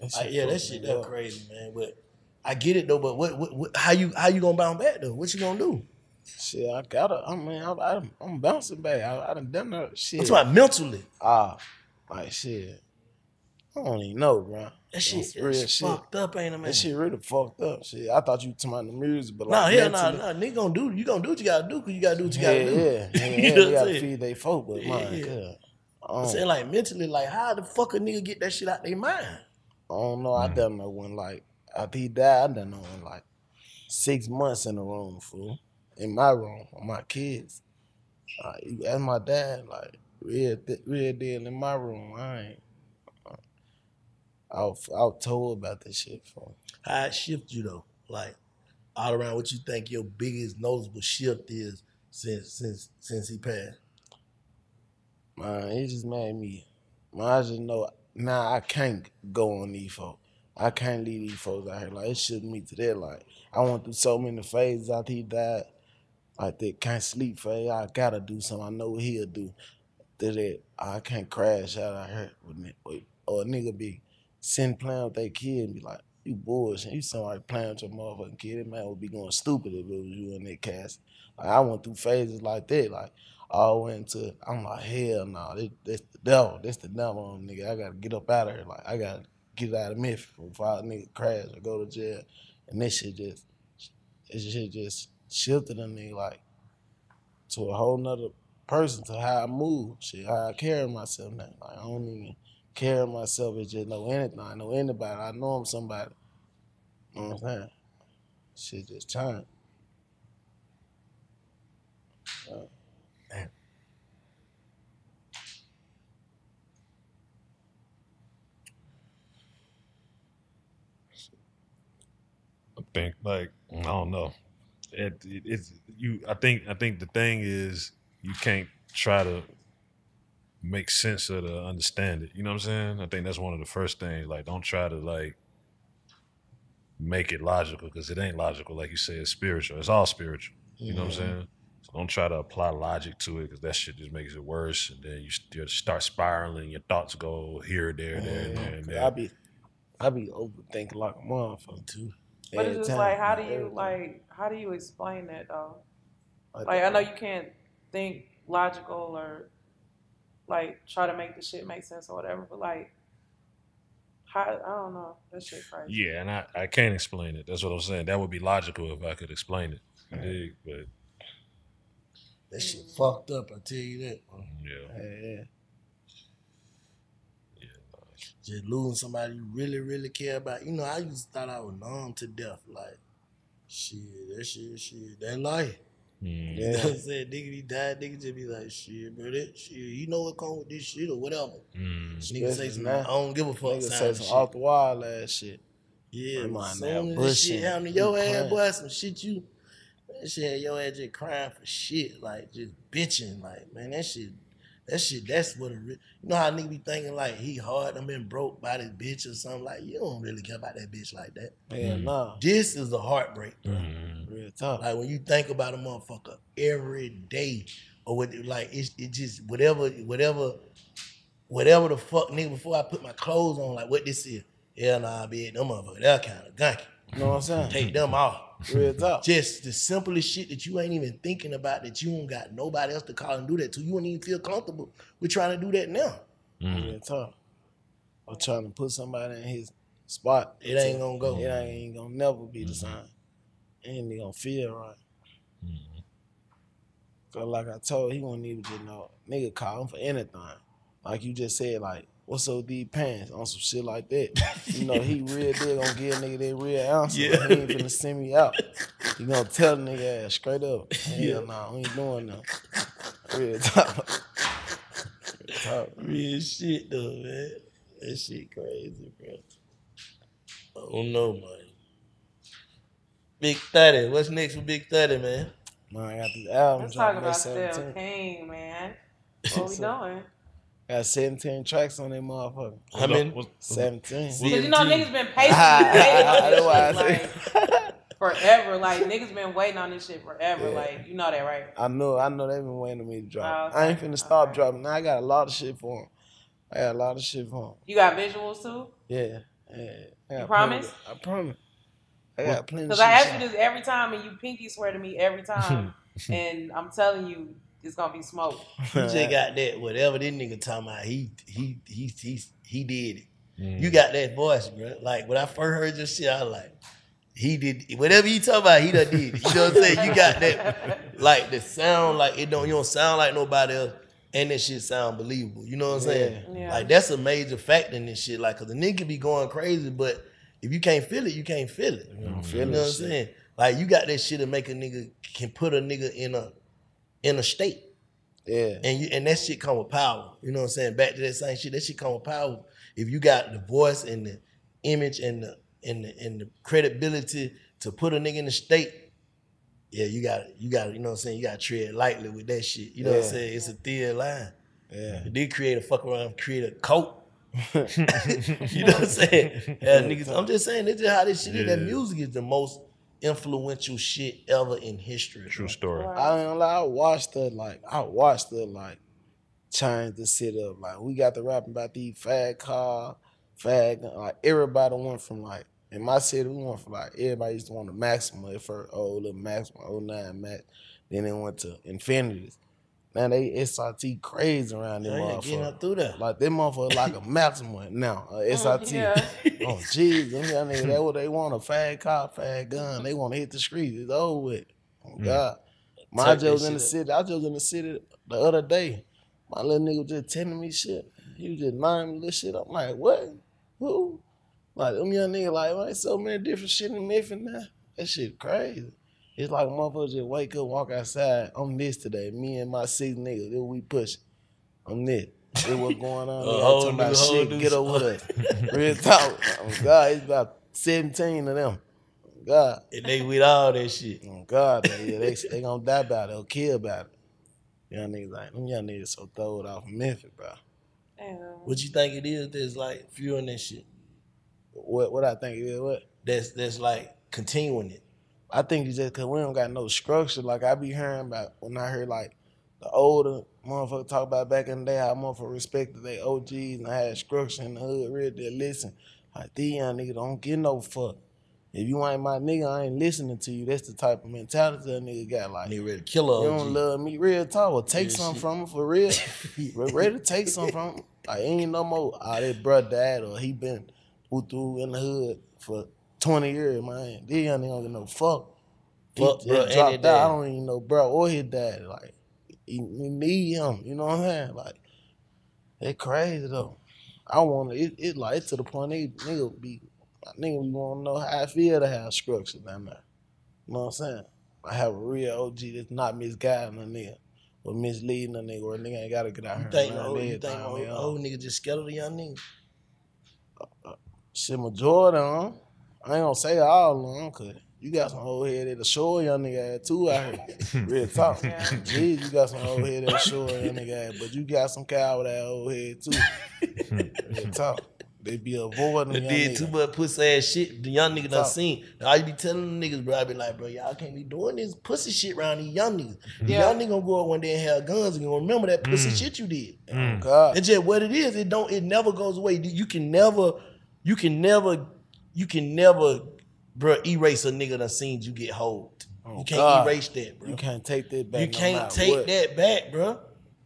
That shit yeah, that shit that crazy, man. But I get it though, but what, what, what how you how you gonna bounce back though? What you gonna do? Shit, I gotta. I mean, I, I, I'm bouncing back. I, I done done that shit. Talking about mentally. Ah, like shit. I don't even know, bro. That shit, real shit shit. fucked up, ain't it, man? That shit really fucked up. Shit, I thought you talking about the music, but No, like hell no, mentally- no. Nigga gonna do you gonna do what you gotta do because you gotta do what you gotta do. yeah, yeah, You yeah. know They gotta saying? feed they folk, but Yeah, mine, yeah. good. I I'm saying like mentally, like how the fuck a nigga get that shit out their mind? I don't know. I mm. done know when like after he died, I done know when like six months in the room, fool, in my room with my kids. Like, you ask my dad, like real, th- real deal in my room. I ain't. I was, I was told about this shit, For How it shift you though? Like all around, what you think your biggest noticeable shift is since since since he passed? Man, it just made me. Man, I just know now I can't go on these folks. I can't leave these folks out here. Like it shook me to that. Like I went through so many phases after he died. Like that can't sleep phase. I gotta do something. I know what he'll do. That I can't crash out out here with me. Or, or a nigga be sitting playing with their kid and be like, you bullshit. You somebody playing with your motherfucking kid. That man would be going stupid if it was you in that cast. Like I went through phases like that. Like all went to, I'm like, hell no, this, this the devil. This the devil on nigga. I gotta get up out of here. Like I gotta get out of Memphis before I nigga crash or go to jail. And this shit just it shit just shifted in me like to a whole nother person to how I move, shit, how I carry myself now. Like I don't even carry myself as just know anything. I know anybody. I know I'm somebody. You know what I'm saying? Shit just changed. I think like I don't know. It, it, it's you. I think I think the thing is you can't try to make sense of the understand it. You know what I'm saying? I think that's one of the first things. Like, don't try to like make it logical because it ain't logical. Like you say, it's spiritual. It's all spiritual. You know what I'm saying? So don't try to apply logic to it because that shit just makes it worse. And then you, you start spiraling. Your thoughts go here, there, there, and there, and Cause there. I be I be overthinking like a motherfucker too. But Every it's just time, like, how do you everything. like? How do you explain that though? Like, Like, I know you can't think logical or like try to make the shit make sense or whatever, but like, how? I don't know. That shit crazy. Yeah, and I, I can't explain it. That's what I'm saying. That would be logical if I could explain it. You dig? But That shit fucked up. I tell you that. bro. yeah, Yeah, yeah. Just losing somebody you really, really care about. You know, I used to thought I was numb to death. Like, shit, that shit, shit, that life. Mm. You know what Yeah. I'm saying? Nigga be dying, nigga just be like, shit, bro, that shit, you know what come with this shit or whatever. Mm. Nigga say Especially some. I don't give a fuck. Nigga say some off the wall ass shit. Yeah, Come but on soon as that shit happen to You your ass, playing. boy, some shit you, that shit had your ass just crying for shit, like just bitching, like man, that shit, that shit, that's what a re- you know how nigga be thinking like he hard, done been broke by this bitch or something like you don't really care about that bitch like that. Man, Mm. no. This is a heartbreak, bro. Mm. Real talk. Like when you think about a motherfucker every day, or what, like it's it just whatever, whatever, whatever the fuck, nigga. Before I put my clothes on, like what this is, yeah, nah, bitch, them motherfuckers, they're kind of gunky. You know what I'm saying? Take them off. Real talk. Just the simplest shit that you ain't even thinking about that you don't got nobody else to call and do that to. You wouldn't even feel comfortable with trying to do that now. Mm. Real talk. Or trying to put somebody in his spot. It ain't gonna go. It ain't gonna never be the same. Ain't gonna feel right. Mm. Cause like I told, he wouldn't even just know. Nigga call him for anything. Like you just said, like, what's up with these pants on some shit like that. You know, he real deal gonna give a nigga that real answer. Yeah. He ain't finna send me out. He gonna tell the nigga ass straight up. Hell Yeah. nah, we ain't doing that. Real talk. Real talk. Real shit though, man. That shit crazy, bro. I don't know, man. Big Thirty. What's next for Big Thirty, man? Man, I got this album Let's talk about May Still 17. King, man. What we doing? Got 17 tracks on that motherfucker. How many? What's- 17. See- Because you know niggas been patiently waiting on That's why I say. like forever. Like niggas been waiting on this shit forever. Yeah. Like you know that, right? I know, I know they've been waiting on me to drop. Oh, I ain't okay. finna stop Okay. dropping. Now I got a lot of shit for him. I got a lot of shit for him. You got visuals too. Yeah, yeah. I got promise? I promise. I got plenty. Because I ask to you this every time, and you pinky swear to me every time, and I'm telling you, it's gonna be smoke. You just got that whatever this nigga talking about. He he he he he did it. Mm. You got that voice, bro. Like when I first heard your shit, I was like, he did whatever you talking about. He done did. it. You know what I'm saying? You got that, like the sound, like it don't you don't sound like nobody else, and that shit sound believable. You know what I'm saying? Yeah. Like that's a major factor in this shit. Like, cause the nigga be going crazy, but if you can't feel it, you can't feel it. You know, what I'm saying? Like you got that shit to make a nigga can put a nigga in a in a state. Yeah. And you and that shit come with power. You know what I'm saying? Back to that same shit. That shit come with power. If you got the voice and the image and the and the and the credibility to put a nigga in the state, yeah, you got you got you know what I'm saying. You got to tread lightly with that shit. You know what I'm saying? It's a thin line. Yeah. They create a fuck around, create a cult. you know what I'm saying? Yeah, niggas. I'm just saying this is how this shit is. That music is the most influential shit ever in history. True bro. story. I ain't gonna lie, I watched the like I watched the like change the sit up. Like we got the rapping about the fag car, fag like everybody went from like in my city, we went from like everybody used to want the Maxima at first, oh little Maxima, oh nine max. Then they went to Infinitis. Now they SRT crazy around them Yeah, getting motherfuckers. up through there. Like them motherfuckers like a Maxima now, a mm, SRT. Yeah. Oh jeez, them young niggas, that what they want, a fag car, fag gun. They want to hit the streets. It's over with. Oh mm. God. My Tuck just was in the shit city. I just was in the city the other day. My little nigga was just telling me shit. He was just naming little shit. I'm like, what? Who? Like them young niggas like, man, so many different shit in Memphis now. That shit crazy. It's like motherfuckers just wake up, walk outside. I'm this today. Me and my six niggas, this we push. I'm this. This what's going on. A there. I'm talking about shit. new Get up with us. Real talk. Oh God, it's about 17 of them. Oh, God. And they with all that shit. Oh God, they, yeah, they, they gonna die about it or kill about it. Young niggas like them young niggas so throwed off from Memphis, bro. Damn. What you think it is that's like fueling that shit? What what I think it is what? That's that's like continuing it. I think it's just cause we don't got no structure. Like I be hearing about when I hear like the older motherfucker talk about back in the day how motherfucker respected their OGs and had structure in the hood, real they listen. Like these young niggas don't get no fuck. If you ain't my nigga, I ain't listening to you. That's the type of mentality that nigga got. Like They ready to kill You don't love me, real talk. Well, take something shit. from him for real. Ready to take something from him. Like ain't no more. Ah, that bruh died or he been who through in the hood for twenty years, man. This young nigga don't get no fuck. He Fuck, just dropped out. dad. I don't even know bro or his dad. Like he need him. You know what I'm saying? Like it crazy though. I want to. It, it like it's to the point they nigga be I nigga be want to know how I feel to have structure down there. You know what I'm saying? I have a real OG that's not misguiding a nigga or misleading a nigga or a nigga ain't gotta get out You here. think and the learn old, you think on old, old nigga just scared of the young nigga? Shit, majority them. I ain't gonna say it all of them, cause you got some old head that'll show a young nigga ass too out here. Real talk. Yeah. Jeez, you got some old head that'll show a young nigga ass, but you got some cow with that old head too. Real talk. They be avoiding They did too nigga. much pussy ass shit. The young nigga done Talk. seen. I you be telling them niggas, bro. I be like, bro, y'all can't be doing this pussy shit around these young niggas. Yeah. Young nigga gonna go up one day and have guns and gonna remember that pussy mm. shit you did. Oh, mm. God. It's just what it is. It don't. It never goes away. You can never. You can never. You can never, bro. Erase a nigga that seen you get hold. Oh, you can't God. erase that, bro. You can't take that back. You no can't take what. that back, bro.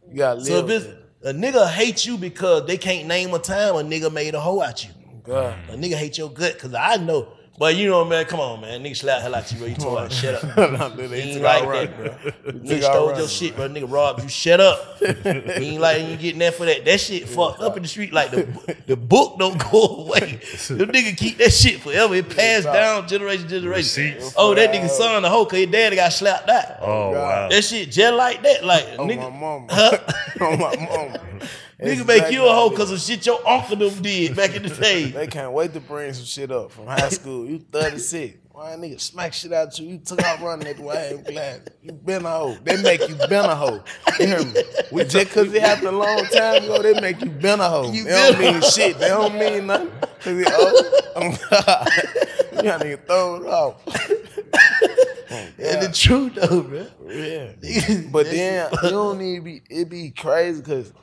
You gotta live So if it's a nigga hate you because they can't name a time a nigga made a hoe out you. God. A nigga hate your gut because I know. But you know, man, come on, man. Nigga slap hell out you, bro. You told her, shut up. He He ain't like that, bro. Nigga stole our your run. shit, bro. Nigga robbed you. Shut up. he ain't like you getting that for that. That shit fucked up in the street. Like the the book don't go away. The nigga keep that shit forever. It passed down generation to generation. Receipts. Oh, that nigga son a hoe because his daddy got slapped out. Oh, oh wow. That shit just like that. Like On my nigga, mama. Huh? On my mama. nigga make you a hoe because of shit your uncle them did back in the day. They can't wait to bring some shit up from high school. You 36. Why nigga smack shit out you? You took out running that way. I'm glad. You been a hoe. They make you been a hoe. You hear me? We just cause it happened a long time ago, they make you been a hoe. You They don't mean shit. They don't mean nothing. Cause it. Oh God. You got nigga throw it off. And the truth though, man. Yeah. But then you don't need to be it be crazy cause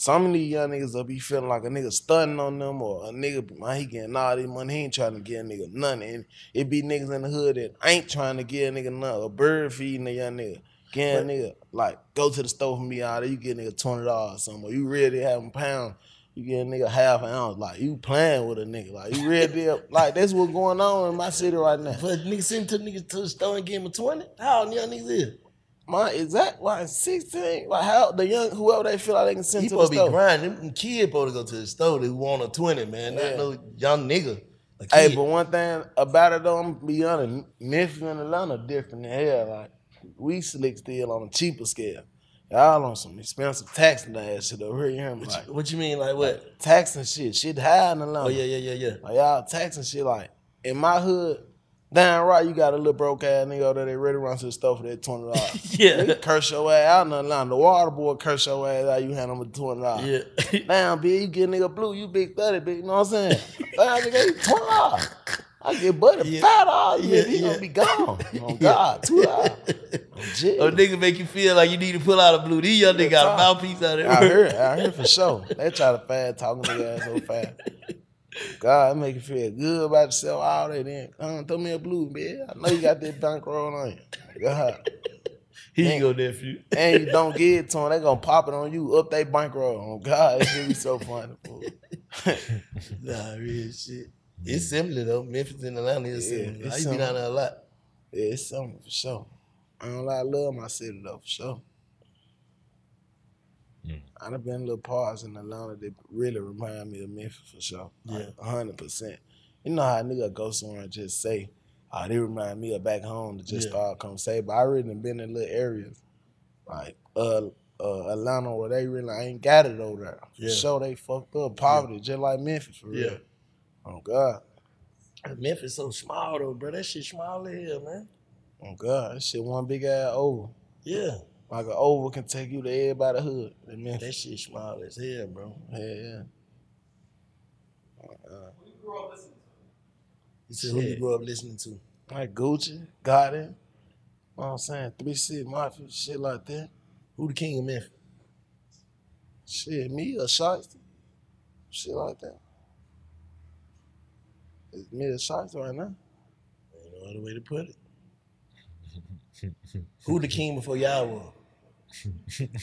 some of these young niggas will be feeling like a nigga stunting on them or a nigga, man, he getting all this money, he ain't trying to get a nigga nothing. And it be niggas in the hood that ain't trying to get a nigga nothing. A bird feeding a young nigga. Get a nigga, like, go to the store for me out there, you get a nigga $20 or something. You really having pound. you get a nigga half an ounce. Like, you playing with a nigga. Like, you really, like, that's what's going on in my city right now. But niggas send to niggas to the store and give him a 20? How old young niggas is? My exact why sixteen? Like how the young whoever they feel like they can send He to the supposed to be grinding. Them kids supposed to go to the store. They want a 20, man. Yeah. Not no young nigga. Hey, but one thing about it though, I'm gonna be honest, Memphis and Atlanta different than hell. Like we slick still on a cheaper scale. Y'all on some expensive taxing ass shit over here. You hear me? what, Like, you, what you mean, like what? taxing shit, shit high in Atlanta. Oh, yeah, yeah, yeah, yeah. Like y'all taxing shit like in my hood, damn right you got a little broke ass nigga over there they ready to run to the store for that twenty dollars. Yeah. Nigga curse your ass out in Atlanta. The water boy curse your ass out, you hand him a twenty dollars. Yeah. Damn, bitch, you get nigga blue, you big 30, big, you know what I'm saying? Damn, nigga, you 20 dollars. I get buddy Yeah. five dollars, Yeah, he yeah. gonna be gone. Oh God, two dollars. Oh, nigga make you feel like you need to pull out a blue. These young niggas got a mouthpiece out there. I heard, I heard for sure. They try to fast talking nigga ass so fast. God, make you feel good about yourself all day then. Come throw me a blue, man. I know you got that bankroll on you. God. Here you go, nephew. And you don't get it to them, they gonna pop it on you, up they bankroll. Oh God, it should be so funny. Nah, real shit. It's similar though. Memphis and Atlanta is Yeah, similar. it's I used to be down there a lot. Yeah, it's something for sure. I don't lie, I love my city though, for sure. I done been little parts in Atlanta that really remind me of Memphis for sure. Like, hundred percent. You know how a nigga go somewhere and just say, oh, they remind me of back home to just Yeah. start come say. But I really done been in little areas like uh uh Atlanta where they really ain't got it over there. For Yeah. sure they fucked up poverty just like Memphis for real. Yeah. Oh God. Memphis so small though, bro. That shit small as hell, man. Oh God. That shit one big ass oval. Yeah. Like an oval can take you to everybody hood in Memphis. That shit small as hell, bro. Yeah, uh, yeah. You said who you Shit. grew up listening to? Like Gucci, Gotti, you know what I'm saying? Three Six Mafia, shit like that. Who the king of Memphis? Shit, me or Shiesty. Shit like that. It's me or Shiesty right now. Ain't no other way to put it. Who the king before y'all was?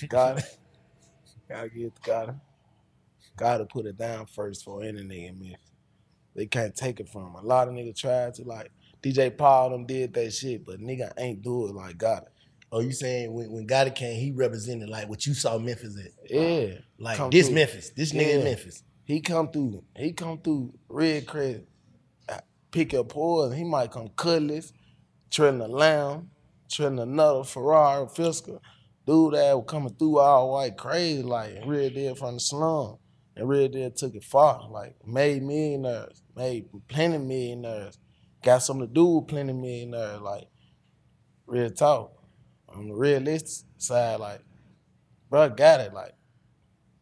Gotti. Gotta get to Gotta put it down first for any nigga in Memphis. They can't take it from. A lot of niggas tried to like DJ Paul them did that shit, but nigga ain't do it like Gotti. Oh, you saying when, when Gotti came, he represented like what you saw Memphis at? Yeah. Like Come this through. Memphis. This nigga Yeah. Memphis. He come through. He come through red credit. Uh, pick up poison. He might come cutlass, trailing a lamb, trailing another Ferrari Fisker. Dude that was coming through all white crazy like real deal from the slum. And real deal took it far. Like made millionaires, made plenty millionaires. Got something to do with plenty millionaires. Like real talk. On the realistic side, like, bro got it. Like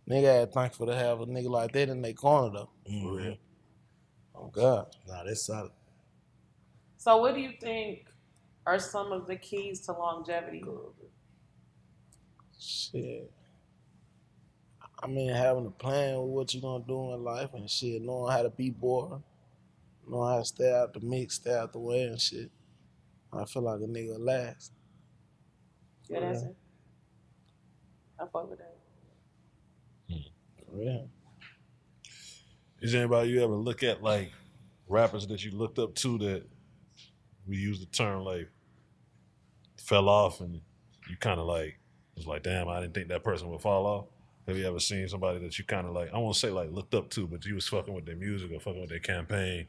Nigga had thankful to have a nigga like that in their corner though. Mm-hmm. For real. Oh God. Nah, that's solid. So, what do you think are some of the keys to longevity? Shit. I mean, having a plan with what you're gonna do in life and shit, knowing how to be bored, knowing how to stay out the mix, stay out the way and shit. I feel like a nigga will last. Good answer. I fuck with that. Hmm. For real. Is there anybody you ever look at like rappers that you looked up to that we use the term like fell off and you kind of like was like, damn, I didn't think that person would fall off. Have you ever seen somebody that you kind of like, I won't say like looked up to, but you was fucking with their music or fucking with their campaign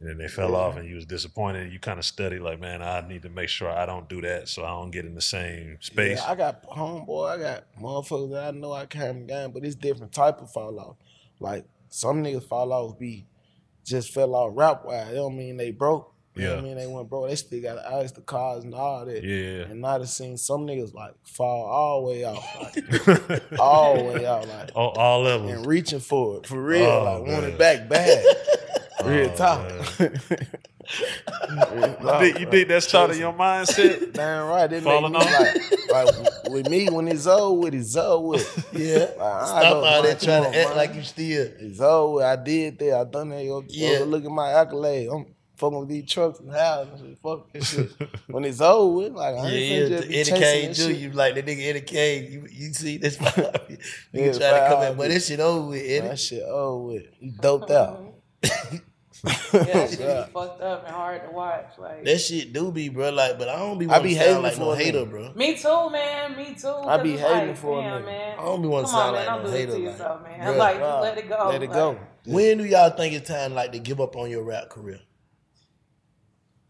and then they fell off and you was disappointed. You kind of study like, man, I need to make sure I don't do that so I don't get in the same space. Yeah, I got homeboy, I got motherfuckers that I know I came the but it's different type of fall off. Like some niggas fall off be just fell off rap wise. It don't mean they broke. You know what I mean? They went broke. They still got the ice, the cars and all that. Yeah. And I seen some niggas like fall all the way out. Like all the way out. Like all, all levels. and reaching for it. For real. Oh, like want it back bad. Real Oh, talk. You think, you think that started your mindset? Damn right. It Falling off? like, like with me when it's over with, it's over with. Yeah. Like, I Stop all that trying to act like you still. It's with. I did that. I done that. Yo, Yeah. yeah. look at my accolade. I'm fucking with these trucks and houses. and Fuck this shit. when it's over with, like I Yeah, ain't yeah. finna just be Eddie chasing Kane too. shit. You like the nigga Eddie Kane. You you see this nigga Yeah, trying to come in, but this shit over with, Eddie. That shit over with. You doped out. Yeah, that shit be fucked up and hard to watch. Like That shit do be, bro. Like, but I don't be I be to sound hating like for no a hater, nigga. bro. Me too, man. Me too. I be 'Cause it's hating like, for a damn, man. I don't be wanna sound on, like man. Don't no do this hater, to like, yourself, man. bruh, like, Bruh, just let it go. Let it Like, go. When do y'all think it's time like to give up on your rap career?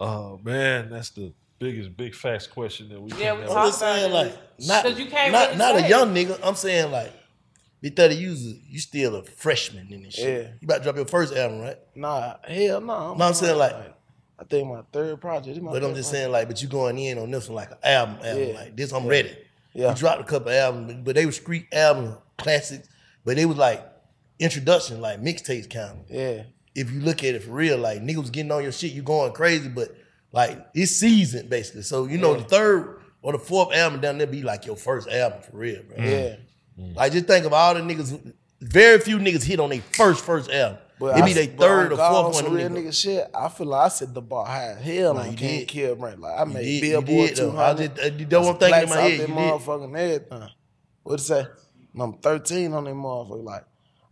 Oh man, that's the biggest big facts question that we. Yeah, we have. talk I'm just saying, like, it. not 'Cause you can't not, really not a young nigga. I'm saying like, be thirty user, you still a freshman in this shit. Yeah. You about to drop your first album, right? Nah, hell no. No, I'm saying, like- I think my third project. This my But I'm just project. saying like, but you going in on this one like an album, album. Yeah. Like this, I'm ready. Yeah. You dropped a couple albums, but they were street album classics, but they was like introduction, like mixtapes kind of. Yeah. If you look at it for real, like niggas was getting on your shit, you going crazy, but like it's seasoned basically. So you know Yeah. the third or the fourth album down there be like your first album for real, bro. Yeah. Like just think of all the niggas. Very few niggas hit on their first first album. But it I- be their third or fourth one. real niggas. nigga shit. I feel like I set the bar high. Hell, Nah, no, you can't did. kill me. Like I made did- you Billboard did, though. two I just- uh, you know what I'm in my head, That you did. motherfucking everything. What it say? I'm 13 on that motherfucker. Like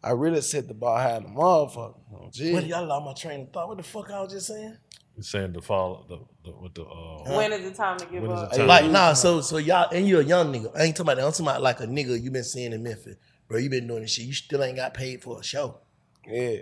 I really set the bar high. The motherfucker. Oh, gee. What y'all lost my train of thought? What the fuck I was just saying? He's saying the fall the, the with the uh, When is the time to give When is up? it time? Like nah, so so y'all and you're a young nigga. I ain't talking about that. I'm talking about like a nigga you been seeing in Memphis, bro. You been doing this shit. You still ain't got paid for a show. Yeah.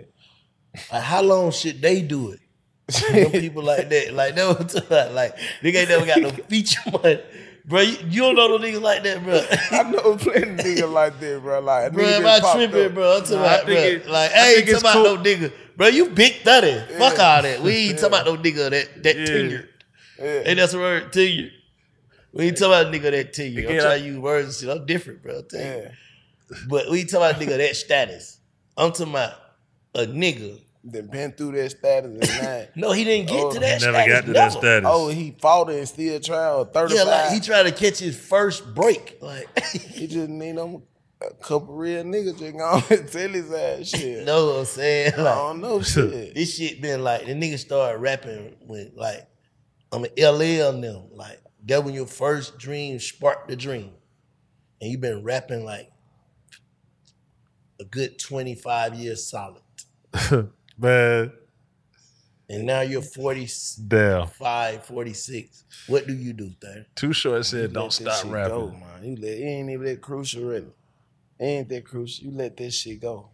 Like how long should they do it? Them people like that, like that was like nigga ain't never got no feature money, bro. You, you don't know no niggas like that, bro. I know plenty of niggas like that, bro. Like, a Bro, nigga am been I tripping, up. bro? I'm talking Nah, about, bro. it- like, I I ain't think talking it's about no nigga, bro. You big thirty. Fuck all that. We ain't talking about no nigga that that Yeah. tenured. Yeah. Ain't that's a word tenured. We ain't talking about a nigga that tenured. I'm Yeah. trying to use words and shit. I'm different, bro. I'm. Yeah. But we ain't talking about a nigga that status. I'm talking about a nigga. Then been through that status and that. No, he didn't get Oh, to he that never status. got to that status. Oh, he fought it and still trying or 35. Yeah, like he tried to catch his first break. Like, He just need them a couple real niggas just go and tell his ass shit. you know what I'm saying? I don't know shit. this shit been like the niggas started rapping with like I'm an LL on them. Like that when your first dream sparked the dream. And you've been rapping like a good 25 years solid. Man. And now you're 45, Damn. 46. What do you do, third? Too short said, You "Don't stop rapping." Go, man. You let it ain't even that crucial really. It ain't that crucial. You let this shit go.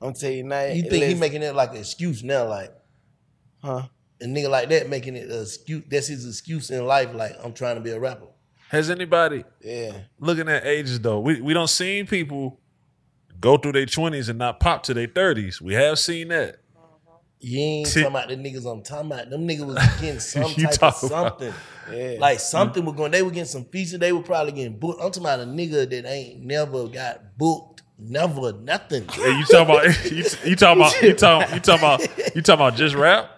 I'm telling you now. You think he making it like an excuse now, like huh? a nigga like that making it a excuse that's his excuse in life, like I'm trying to be a rapper. Has anybody Yeah. looking at ages though? We we don't seen people go through their twenties and not pop to their thirties. We have seen that. You ain't See- talking about the niggas I'm talking about. Them niggas was getting some type of something. Yeah. Like something was going. They were getting some features. They were probably getting booked. I'm talking about a nigga that ain't never got booked. Never nothing. Hey, you talking about you, you talking about you talking you talking about you talking about just rap?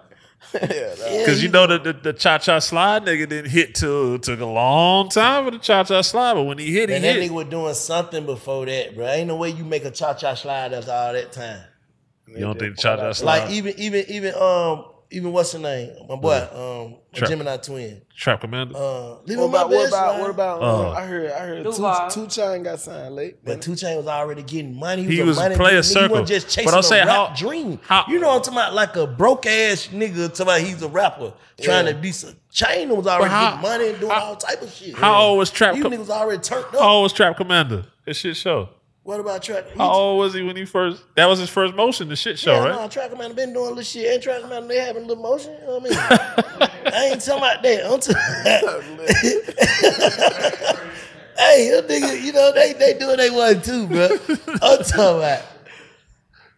Because you know the, the the cha cha slide nigga didn't hit till took a long time for the cha cha slide, but when he hit, he And that hit. nigga was doing something before that, bro. Ain't no way you make a cha cha slide after all that time. you don't think cha cha slide? Like even even even um even what's her name? My boy um Trap. Gemini twin. Trap Commander. Uh, leave What on my about what about line. what about? Uh. um, I heard I heard two two chain got signed late. But Two Chain was already getting money. He He was was, a money player nigga. He circle. wasn't just chasing But I'm a rap how- dream. how- you know what I'm talking about? Like a broke ass nigga talking about he's a rapper trying to be some Chain was already how- getting money and doing how- all type of shit. how old was Trap These Co- niggas already turned up. How old was Trap Commander? His shit show. What about Trap? How old was he when he first? That was his first motion. The shit show, yeah, right? Track Man been doing little shit. And Track Man they having a little motion. You know what I mean? I ain't talking about that. I'm talking. hey, nigga, you know they they doing they one too, bro. I'm talking about.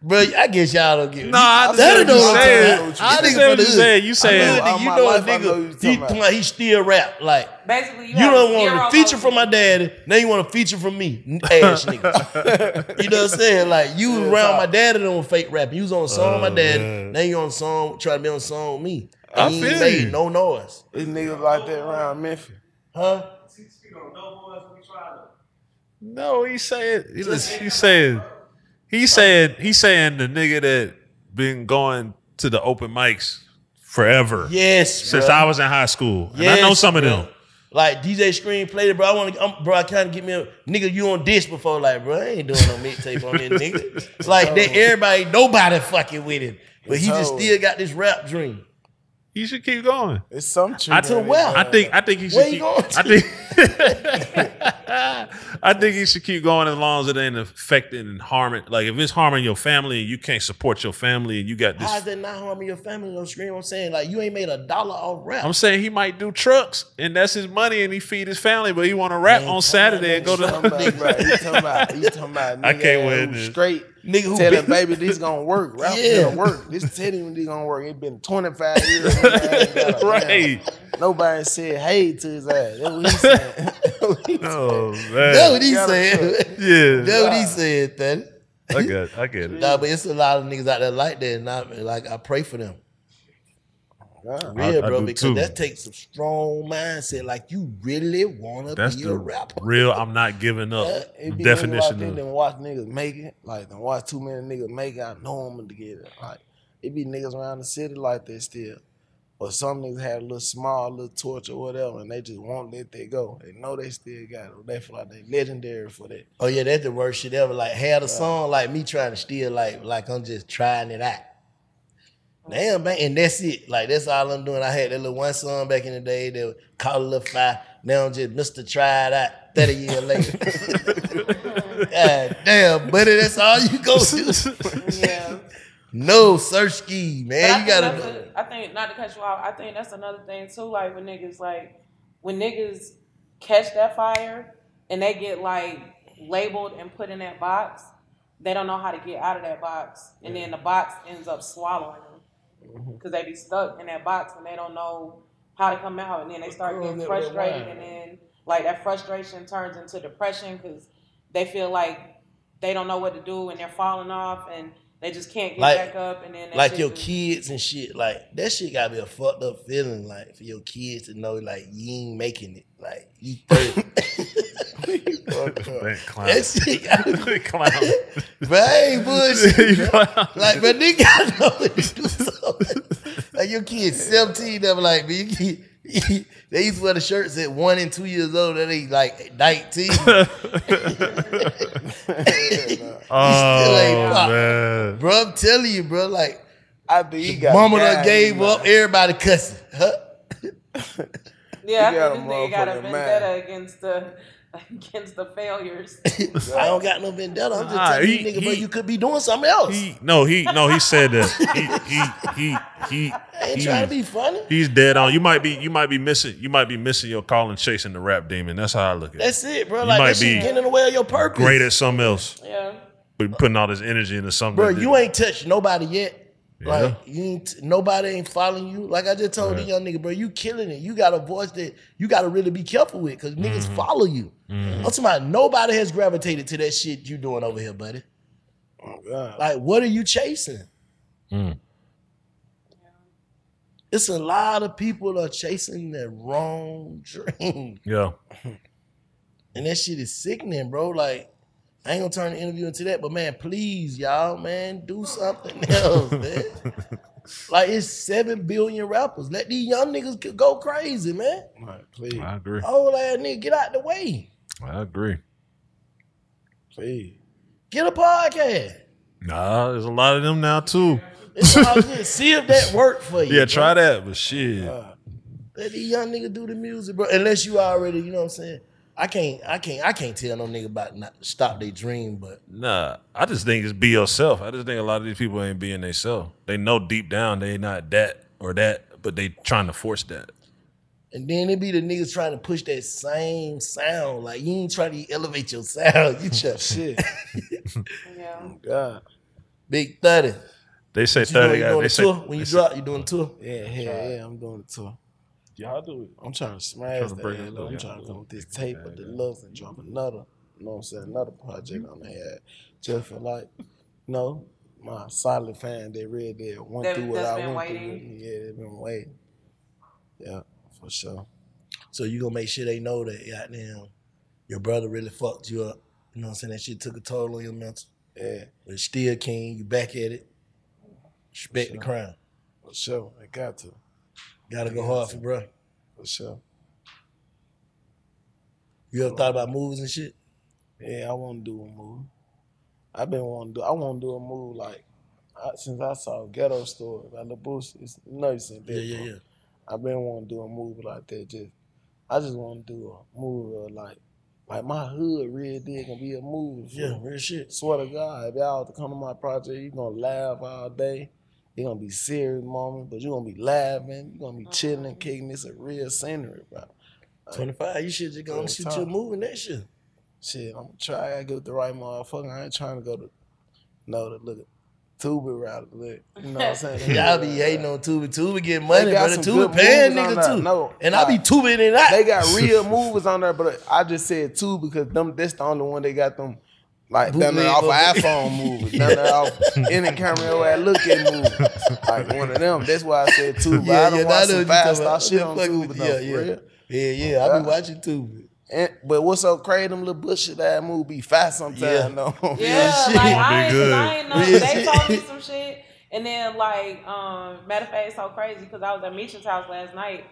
Bro, I guess y'all don't get it. Nah, I You- that understand know what what you I'm saying. talking about. I Niggas understand from what you hood. saying. You saying- I know, you know a life I nigga, you he, talking about. he still rap. Like, Basically, you, you don't want a feature from my daddy, now you want a feature from me, ass nigga. you know what I'm saying? Like you was around my daddy on fake rapping. You was on a song with my Oh, daddy. man. Now you on a song trying to be on a song with me. I And you feel made you. no noise, These niggas like that around Memphis. huh? No, he said he was- he said he said he saying the nigga that been going to the open mics forever Yes, since bruh. I was in high school, and I know Yes, some of bruh. them. Like DJ Scream played it, bro. I want to, um, bro. I kind of get me a nigga. You on dish before, like, bro. I ain't doing no mixtape on this nigga. Like that, everybody, nobody fucking with him, but he just still got this rap dream. He should keep going. It's some truth. I in well. I think I think he should Where you keep. going I think I think he should keep going as long as it ain't affecting and harming. Like if it's harming your family and you can't support your family and you got this. How's it not harming your family on screen? I'm saying like you ain't made a dollar off rap. I'm saying he might do trucks and that's his money and he feed his family, but he want to rap Man, on Saturday and go to. about, bro, you talking about, you talking about I can't who win this. Straight Nigga who telling been- baby this gonna work. Rap Yeah. gonna work. This telling you this gonna work. It been 25 years. nigga ain't got a- Right. Nobody said hey to his ass. That's what he said. That's what he Oh That's man. what he Gotta said. Yeah. That's what he said. then. I get. I get it. Nah, but it's a lot of niggas out there like that, and I, like I pray for them. said. Real, I bro, do because too. that takes some strong mindset. Like you really want to That's be the a rapper. real. I'm not giving up. Yeah, it be definition niggas like of. that watch niggas make it. Like, then watch too many niggas make it. I know them to get it. Like, it be niggas around the city like that still. Or some niggas had a little small little torch or whatever, and they just won't let that go. They know they still got it. They feel like they legendary for that. Oh yeah, that's the worst shit ever. Like had a song like me trying to steal, like like I'm just trying it out. Damn, man, and that's it. Like that's all I'm doing. I had that little one song back in the day that would call a little fire. Now I'm just Mr. Try It Out. Thirty years later. God damn, buddy, that's all you go do. Yeah. No search ski, But man. You gotta. that's a- I think not to cut you off. I think that's another thing too. Like when niggas like when niggas catch that fire and they get like labeled and put in that box, they don't know how to get out of that box, and then the box ends up swallowing them mm-hmm. because they be stuck in that box and they don't know how to come out, and then they start getting frustrated, and then like that frustration turns into depression because they feel like they don't know what to do and they're falling off and they just can't get Like- back up, and then that like your just- kids and shit, like that shit gotta be a fucked up feeling, like for your kids to know, like you ain't making it, like you. 30. Man, clown. that shit gotta be, clown. but I ain't bullshit. You bro. clown. Like, but nigga gotta know what to do something. Like your kids seventeen, they be like, man, you kid- they used to wear the shirts at one and two years old. That they like nineteen. Oh ain't man. bro, I'm telling you, bro. Like, I think he got mama done guys, gave man. up. Everybody cussing. Huh? Yeah, He I got think a this nigga got a vendetta man. against the against the failures. I don't got no vendetta. I'm just Nah, telling he- you, nigga, bro, he- you could be doing something else. He no he no he said that he he he he. I ain't he- trying to be funny. He's dead on. You might be you might be missing you might be missing your call and chasing the rap demon. That's how I look at it. That's it, bro. You Like might that be getting in the way of your purpose. Great at something else, yeah. but putting all this energy into something. bro. You ain't touched nobody yet. Yeah. Like you ain't nobody ain't following you. Like I just told the young nigga, bro, you killing it. You got a voice that you got to really be careful with because niggas Mm-hmm. follow you. I'm talking about nobody has gravitated to that shit you doing over here, buddy. Oh, God. Like, what are you chasing? Mm. It's a lot of people are chasing that wrong dream. Yeah. And that shit is sickening, bro. Like, I ain't gonna turn the interview into that, but man, please, y'all, man, do something else, man. like, it's seven billion rappers. Let these young niggas go crazy, man. Right, please, I agree. Old ass nigga, get out the way. I agree. please. Get a podcast. Nah, there's a lot of them now too. It's all. See if that worked for you. Yeah, bro. try that. But shit, Let these young niggas do the music, bro. Unless you already, you know what I'm saying. I can't, I can't, I can't tell no nigga about not stop their dream, but nah. I just think it's be yourself. I just think a lot of these people ain't being themselves. They know deep down they not that or that, but they trying to force that. And then it be the niggas trying to push that same sound. Like you ain't trying to elevate your sound. You just Shit. Yeah. Oh, God. Big thirty. They say You doing, thirty. you guys. doing They a say, tour when you they drop? You doing a tour? Yeah, yeah, yeah. I'm doing it too. Y'all do it. I'm trying to smash Trying to that. hell it I'm trying to come with this tape of the love and drop another. You know what I'm saying? Another project on the head. Just for like, you know, my solid fan they read that went That- through what that's I been went waiting. through. Yeah, they've been waiting. Yeah, for sure. So you gonna make sure they know that goddamn your brother really fucked you up. You know what I'm saying? That shit took a toll on your mental. Yeah, But still king, you back at it. Respect the crown. for sure. I got to. Gotta go hard for bro. For sure. You ever thought about movies and shit? Yeah, I want to do a movie. I've been wanting to do. I want to do a movie like I, since I saw Ghetto Story by the Boost. It's you know you seen that. Yeah, yeah, yeah. I've been wanting to do a movie like that. Just I just want to do a movie like like my hood real deal gonna be a movie. Yeah, real shit. Swear to God, if y'all to come to my project, you gonna laugh all day. It's gonna be serious moment, but you're gonna be laughing. You're gonna be chilling, mm-hmm. kicking. It's a real scenery, bro. 25, you should just go and shoot your movie next year. Shit, I'm gonna try. I gotta get with the right motherfucker. I ain't trying to go to no the look at Tubi route. Look, you know what I'm saying? Y'all be hating on Tubi. Tubi get money, but Tubi paying niggas too. No, and I be nah. tubing it out. They got real movies on there, but I just said two because them that's the only one they got them like done Bootleg there off of iPhone movies, done there off in the camera where I look at movie. Like one of them. That's why I said two. But I don't I watch some fast talking star about. shit on Fucking Tubi with- though, yeah, for yeah. real. Yeah, yeah. I be Yeah. watching Tubi. And, but what's so crazy? Them little bullshit ass movie be fast sometimes. Yeah. though. Yeah, shit. like I ain't, good. I ain't know. Real They shit. told me some shit, and then like, um, matter of fact, it's so crazy because I was at Misha's house last night,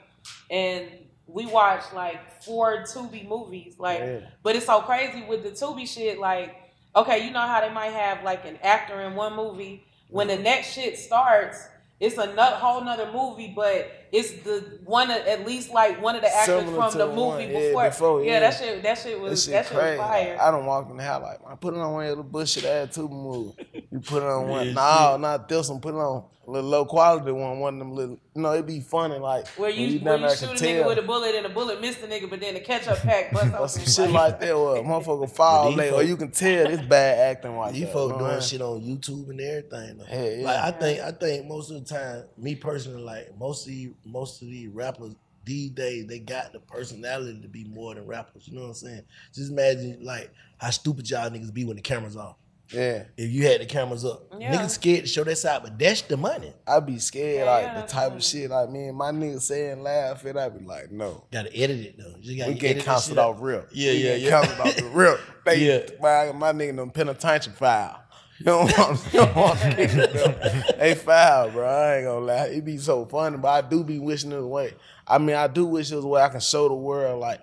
and we watched like four Tubi movies. Like, Yeah. but it's so crazy with the Tubi shit. Like, okay, you know how they might have like an actor in one movie. When the next shit starts, it's a whole nother movie, but it's the one of, at least like one of the actors Similar from the the movie one, yeah, before. before, yeah, yeah. that shit, that shit That was shit that shit was fire. I don't walk in the house like, I put it on one of the bullshit ass Tubi movie. You put it on one. Real no, not this one. Put it on a little low quality one. One of them little. You know, it be funny like Where when you, down where you shoot a nigga tell. with a bullet and the bullet missed the nigga, but then the ketchup pack bust or some shit like that, or a motherfucker fall these late, or you can tell it's bad acting like These that. folk you know doing shit on YouTube and everything. Though. Hell yeah. Like I think, I think most of the time, me personally, like most of these, most of these rappers these days, they got the personality to be more than rappers. You know what I'm saying? Just imagine like how stupid y'all niggas be when the cameras off. Yeah, If you had the cameras up, Yeah. niggas scared to show that side, but that's the money. I'd be scared Yeah, like yeah, the type fine. of shit like me and my niggas saying laugh it. I'd be like, no. Got to edit it though. You gotta We get edit that canceled off real. Yeah, we yeah, get yeah. canceled off the real. They, Yeah. my, my nigga them penitentiary file. You don't want, you don't want to kick them. They foul, bro. I ain't gonna lie. It'd be so funny, but I do be wishing it away. I mean, I do wish it was a way I can show the world like,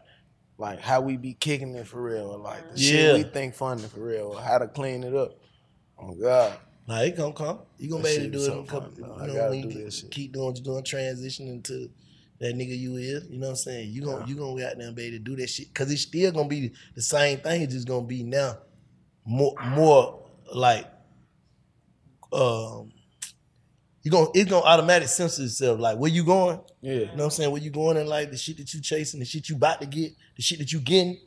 like how we be kicking it for real, or like the Yeah. shit we think funny for real, or how to clean it up. Oh God, Nah, it gonna come. You gonna That be able to do it so in a couple. fun. You I know, when you do keep- this shit. keep doing what you're doing, transition into that nigga you is. You know what I'm saying? You gonna you gonna out there and be able to do that shit because it's still gonna be the same thing. It's just gonna be now more more like um. You gonna it's gonna automatic censor itself. Like where you going? yeah, You know what I'm saying? Where you going in like the shit that you chasing, the shit you about to get, the shit that you getting.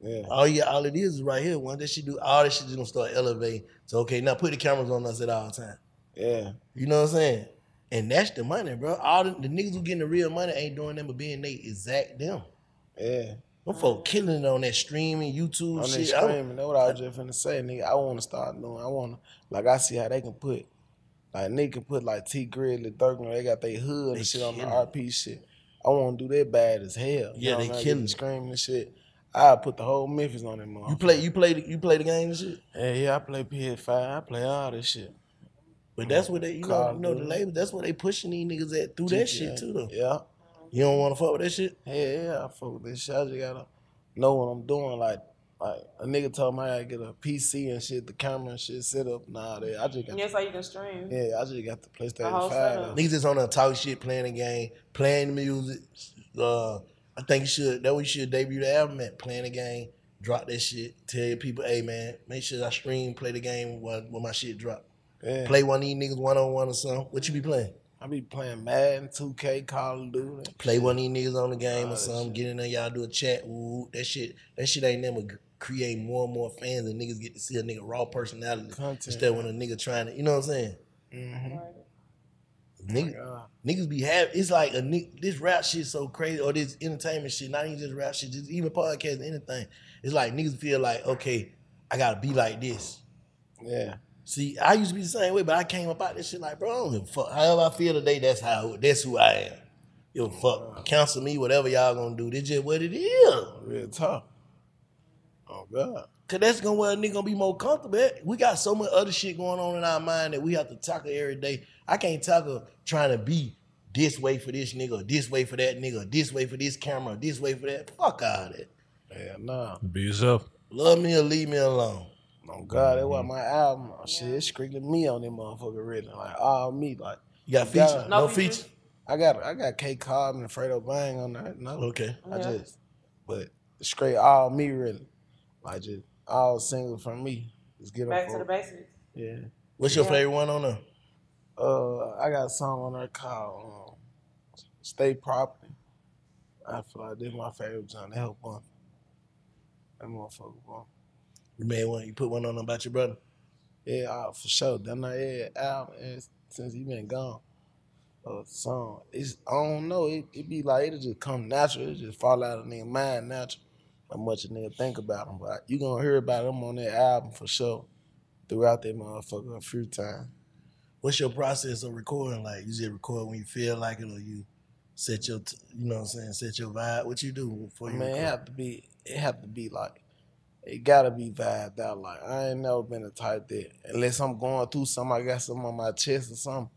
yeah. All you all it is is right here. Once that shit do, all that shit just gonna start elevating. So okay, now put the cameras on us at all time. Yeah, You know what I'm saying? And that's the money, bro. All the, the niggas who getting the real money ain't doing them but being they exact them. yeah. Them folk killing it on that streaming, YouTube on that shit. I don't- screaming. That's what I was just finna say, nigga. I want to start doing. I want to, like, I see how they can put, like, nigga can put like T Grizzly, Thurman. They got their hood They and shit on the RP shit. I want to do that bad as hell. You Yeah, know they what I mean? killing Get it. the screaming and shit. I put the whole Memphis on them. You play, you play, the, you play the game and shit. Yeah, yeah. I play PS5. I play all this shit. But that's what they, you know, you know the label. That's what they pushing these niggas at through that shit too, though. Yeah. You don't want to fuck with that shit. Yeah, yeah, I fuck with this shit. I just gotta know what I'm doing. Like, like a nigga told me I gotta get a PC and shit, the camera and shit set up. Nah, that I just got. Yeah, so you can stream. Yeah, I just got the The PlayStation whole Five. setup. though. Niggas just on there talk shit, playing the game, playing the music. Uh, I think you should. That we should debut the album at playing the game, drop that shit, tell your people, hey man, make sure I stream, play the game when, when my shit drop. Yeah. Play one of these niggas one on one or something. What you be playing? I be playing Madden, 2K, Call of Duty. Play one of these niggas on the game or something. Get in there, y'all do a chat. Ooh, that shit, that shit ain't never. create more and more fans and niggas get to see a nigga raw personality Content, instead of when a nigga trying to, you know what I'm saying? Mm-hmm. Nigga, God. niggas be have it's like a ni- this rap shit so crazy or this entertainment shit, not even just rap shit, just even podcast, anything. It's like niggas feel like, okay, I gotta be like this. Yeah. See, I used to be the same way, but I came about this shit like, bro, I don't give a fuck. However I feel today, that's how that's who I am. Give a fuck. Cancel me, whatever y'all gonna do. This just what it is. Real tough. Oh God. Cause that's gonna where a nigga gonna be more comfortable at. We got so much other shit going on in our mind that we have to tackle every day. I can't tackle trying to be this way for this nigga, this way for that nigga, this way for this camera, this way for that. Fuck all that. Yeah, nah. Be yourself. Love me or leave me alone. Oh God, that was my album. Oh, shit, it's strictly me on that motherfucker written. Like all me. Like You got You features? No, No features? features? I got I got K Cobb and Fredo Bang on that. No. Okay. I Yeah. just but it's straight all me really. Like just all single from me. Just get Back to the for basics. Yeah. What's your Yeah. favorite one on there? Uh I got a song on there called um, Stay Property. I feel like this my favorite John. That help one. That motherfucker bump. You made one. You put one on about your brother. Yeah, uh, for sure. Done I yeah, album and since he been gone. Uh, song. It's I don't know. It it be like it'll just come natural. It just fall out of nigga mind natural. How much a nigga think about them, but you gonna hear about them on that album for sure. Throughout that motherfucker a few times. What's your process of recording? Like you just record when you feel like it, or you set your, t- you know what I'm saying, set your vibe. What you do before you Man, it have to be. It have to be like. It gotta be vibed out. Like I ain't never been the type that unless I'm going through something, I got something on my chest or something.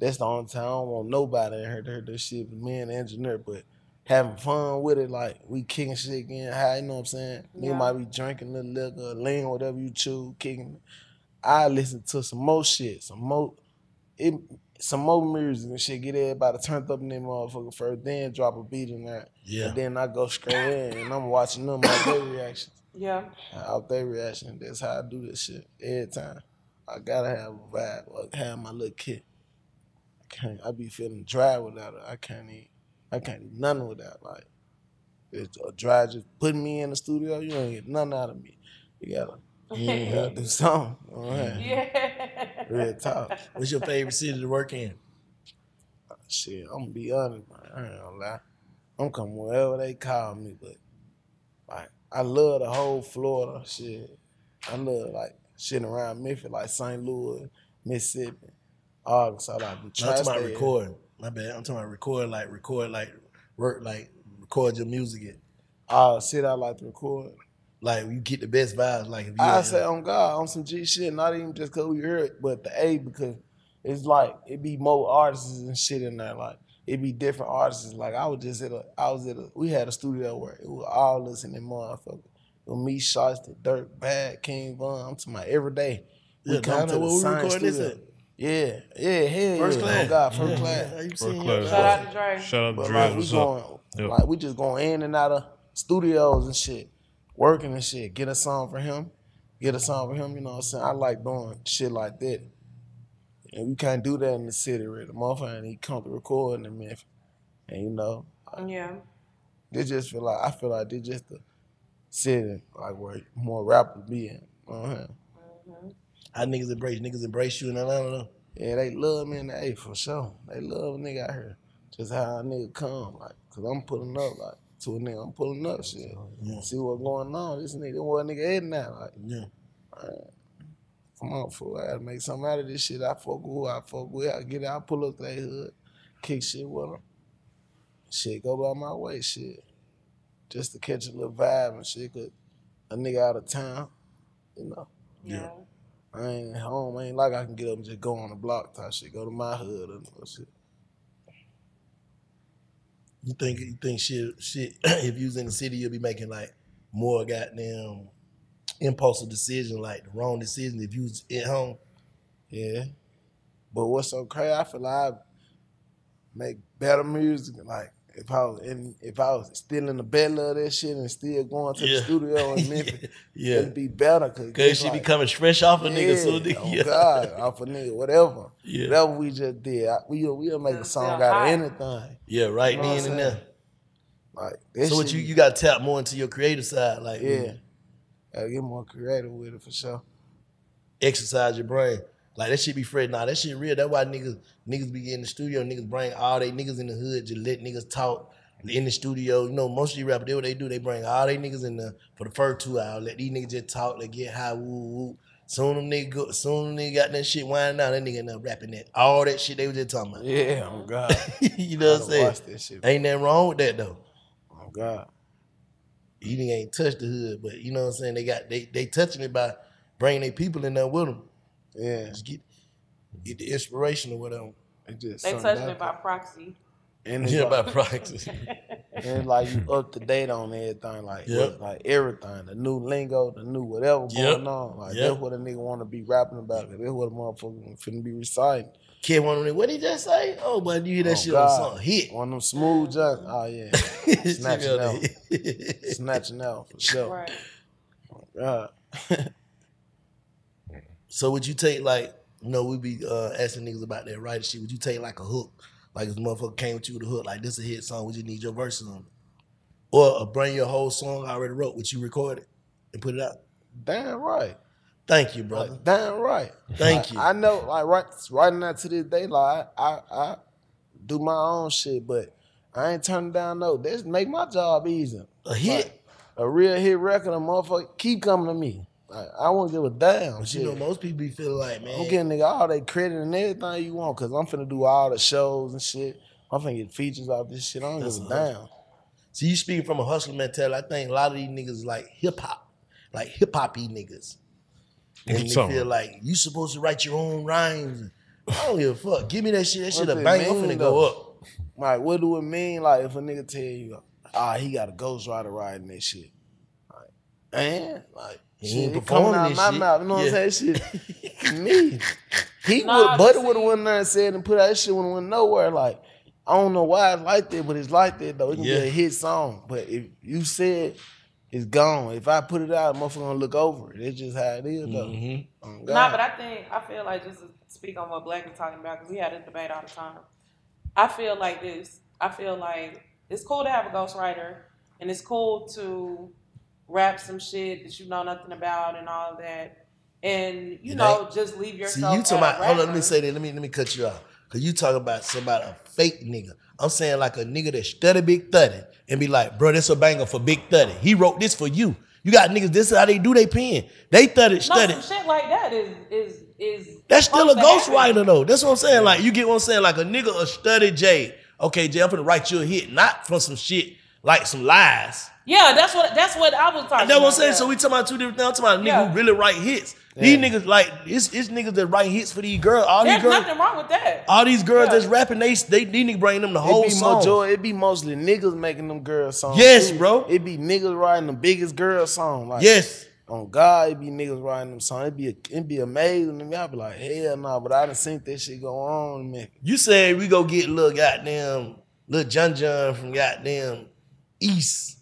That's the only time I don't want nobody in here to hear this shit. but Me and the engineer, but having fun with it, like we kicking shit getting high. You know what I'm saying? You Yeah. might be drinking the liquor, lean, whatever you choose, kicking. I listen to some more shit, some more, it, some more music and shit. Get everybody turned up in that motherfucker first, then drop a beat in there. Yeah. And then I go straight in and I'm watching them out their reactions. Yeah. Out their reaction. That's how I do this shit every time. I gotta have a vibe. Like have my little kid. I can't I be feeling dry without it. I can't eat I can't eat nothing without like it's a dry just putting me in the studio, you don't get nothing out of me. You gotta, you gotta do something. You know what I'm saying? Yeah. Real talk. What's your favorite city to work in? Shit, I'm gonna be honest, man. I ain't gonna lie. I'm coming wherever they call me, but like I love the whole Florida shit. I love like shit around Memphis, like St. Louis, Mississippi, Arkansas, like the I'm talking about recording. My bad. I'm talking about record, like record, like work, like record your music. It All shit I like to record. like you get the best vibes. Like if you, I say on God, on some G shit, not even just cause we heard it, but the A because it's like it be more artists and shit in there. Like it be different artists. Like I was just at a, I was at a, we had a studio where it was all us in that motherfucker. With me, shots, the Dirt, Bad, King Von. I'm talking about every day. We Yeah, come to there the where we same recording this studio. at? Yeah, yeah, hell first yeah. class. Oh God, first Yeah, class. yeah, you First seen class. your- Shout out to Dre. Shout out to But Drez. like we What's going, Yep. like we just going in and out of studios and shit, working and shit. Get a song for him, get a song for him. You know what I'm saying? I like doing shit like that, and we can't do that in the city. Really, the motherfucker and he come to record in Memphis, and you know, Yeah. they just feel like I feel like they just the city like where more rappers be in. You know what I'm? Mm-hmm. How niggas embrace niggas embrace you in Atlanta though. Yeah, they love me in the A for sure. They love a nigga out here. Just how a nigga come, like, cause I'm pulling up, like, to a nigga, I'm pulling up shit. Yeah. See what's going on. This nigga, what nigga heading at? Like, Yeah. Come on, fool. I gotta make something out of this shit. I fuck with who I fuck with. I get it, I pull up to their hood, kick shit with them. Shit, go by my way, shit. Just to catch a little vibe and shit, cause a nigga out of town, you know. Yeah. I ain't home. I ain't like I can get up and just go on the block type shit. Go to my hood and shit. You think you think shit shit if you was in the city you'll be making like more goddamn impulsive decision, like the wrong decision if you was at home. Yeah. But what's so crazy, I feel like I make better music. Like if I was in, if I was still in the belly of that shit and still going to Yeah. the studio in Memphis, Yeah. it'd be better. Cause, Cause she be coming fresh off a nigga soon. yeah, oh nigga. oh Yeah. God, off a nigga, whatever. Yeah. Whatever we just did, I, we we'll make a song still out of anything. Yeah, right You know then and there. Like So what you you gotta tap more into your creative side, like Yeah. Gotta get more creative with it for sure. exercise your brain. Like that shit be Fred. Nah, that shit real. That's why niggas niggas be in the studio. Niggas bring all they niggas in the hood. Just let niggas talk in the studio. You know, most of these rappers, they what they do. They bring all they niggas in the for the first two hours. Let these niggas just talk. They get high. Woo woo. Soon them nigga, go, soon them nigga got that shit winding down. That nigga end up rapping that all that shit they was just talking about. Yeah, oh God. you know what I'm saying? Watch that shit. Ain't nothing wrong with that though. Oh God. You nigga ain't touched the hood, but you know what I'm saying? They got they they touching it by bringing their people in there with them. Yeah. Just get get the inspiration or whatever. It just They something touching it by proxy. And Yeah, like, by proxy. and like you up to date on everything, like Yeah. what- like everything, the new lingo, the new whatever Yep. going on. Like Yep. that's what a nigga want to be rapping about. That's what a motherfucker finna be reciting. Kid one of them, what did he just say? Oh, but you hear that Oh, shit God. on song hit. One of them smooth junk. Oh yeah, Snatch it out. snatching out for sure. Right. God. So would you take like, you know, we be uh, asking niggas about that writing shit. Would you take like a hook? Like if a motherfucker came with you with a hook, like this a hit song, would you need your verses on it? Or uh, bring your whole song I already wrote, which you recorded and put it out? Damn right. Thank you, uh, brother. Like, damn right. Thank Like, you. I know, like right, right now to this day, like I, I, do my own shit, but I ain't turning down no. This make my job easier. A hit. Like, a real hit record, a motherfucker keep coming to me. Like, I won't give a damn. But you know, most people be feeling like, man, I'm getting nigga all they credit and everything you want, cause I'm finna do all the shows and shit. I'm finna get features off this shit. I don't That's give a damn. See, you speaking from a hustler mentality. I think a lot of these niggas like hip hop, like hip hop hoppy niggas. What And they talking feel like you supposed to write your own rhymes. I don't give a fuck. Give me that shit. That shit What a it bang. I'm finna go up. Like, what do it mean? Like, if a nigga tell you, ah, he got a ghostwriter riding that shit. Like, man, like, He shit, ain't it performing out this my shit. mouth. You know Yeah. what I'm saying? Shit, me. He Nah, would, Butter see- would have went there and said and put out that shit when it went nowhere. Like, I don't know why it's like that, but it's like that though. It can Yeah. be a hit song. But if you said it's gone, if I put it out, motherfucker gonna look over it. It's just how it is though. Mhm. Oh, Nah, but I think I feel like just to speak on what Black is talking about because we had a debate all the time. I feel like this. I feel like it's cool to have a ghostwriter, and it's cool to rap some shit that you know nothing about and all that, and you It know ain't- just leave yourself. See, you talking at about? Hold on, let me say that. Let me let me cut you off. Cause you talking about somebody a fake nigga. I'm saying like a nigga that study Big Thuddy and be like, bro, this a banger for Big Thuddy. He wrote this for you. You got niggas. This is how they do they pen. They thuddy, No, study. some shit like that is is is. That's still a supposed to happen. ghostwriter though. That's what I'm saying. Like you get what I'm saying. Like a nigga a study Jay. Okay, Jay, I'm gonna write you a hit, not from some shit like some lies. Yeah, that's what that's what I was talking. That's what I'm saying. yeah. So we talking about two different things. I'm talking about a nigga Yeah. who really write hits. These niggas like it's, it's niggas that write hits for these girls. All There's these girls, nothing wrong with that. all these girls Yeah. that's rapping, they they these niggas bring them the whole it be song. major- it be mostly niggas making them girl songs. Yes, too. bro. It be niggas writing the biggest girl song. Like, Yes, On God, it be niggas writing them songs. It be it be amazing to me. I be like, hell no, but I done seen that shit go on, man. you said we go get little goddamn little John John from goddamn East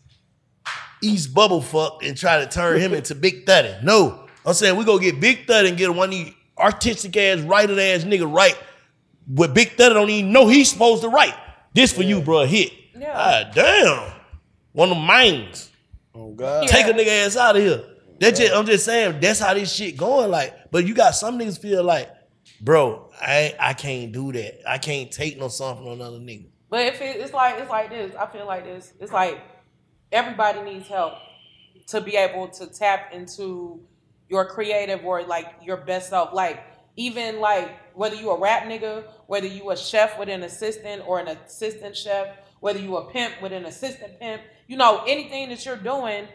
East Bubble Fuck and try to turn him into Big Thuddy. No, I'm saying we go get Big Thud and get one of these artistic ass, writer ass nigga write With Big Thuddy don't even know he's supposed to write. This for you, bro. Hit. Yeah. Ah, damn. One of them minds. On God. Yeah. Take a nigga ass out of here. That just, I'm just saying that's how this shit going. Like, but you got some niggas feel like, bro, I I can't do that. I can't take no song from another nigga. But if it, it's like it's like this, I feel like this. It's like everybody needs help to be able to tap into your creative or like your best self. Like even like whether you a rap nigga, whether you a chef with an assistant or an assistant chef, whether you a pimp with an assistant pimp, you know anything that you're doing,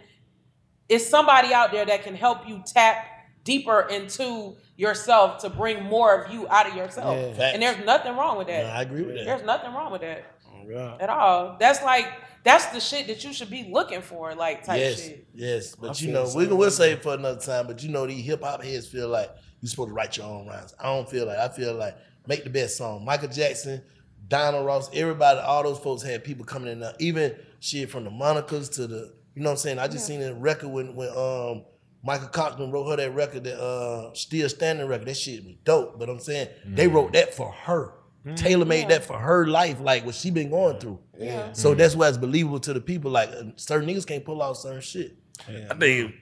is somebody out there that can help you tap deeper into yourself to bring more of you out of yourself. Yeah. And there's nothing wrong with that. No, I agree with that. There's nothing wrong with that On God. at all. That's like that's the shit that you should be looking for, like type yes, shit. yes. I But you know, we same can we'll way. say it for another time. But you know, these hip hop heads feel like you're supposed to write your own rhymes. I don't feel like. I feel like make the best song. Michael Jackson, Donald Ross, everybody, all those folks had people coming in there. Even shit from the Monicas to the, you know what I'm saying? I just seen a record when when um Michael Cochran wrote her that record, that uh Still Standing record. That shit was dope. But I'm saying they wrote that for her. Tailor made Yeah. that for her life, like what she been going through. Yeah. So that's why it's believable to the people. Like uh, certain niggas can't pull out certain shit. I think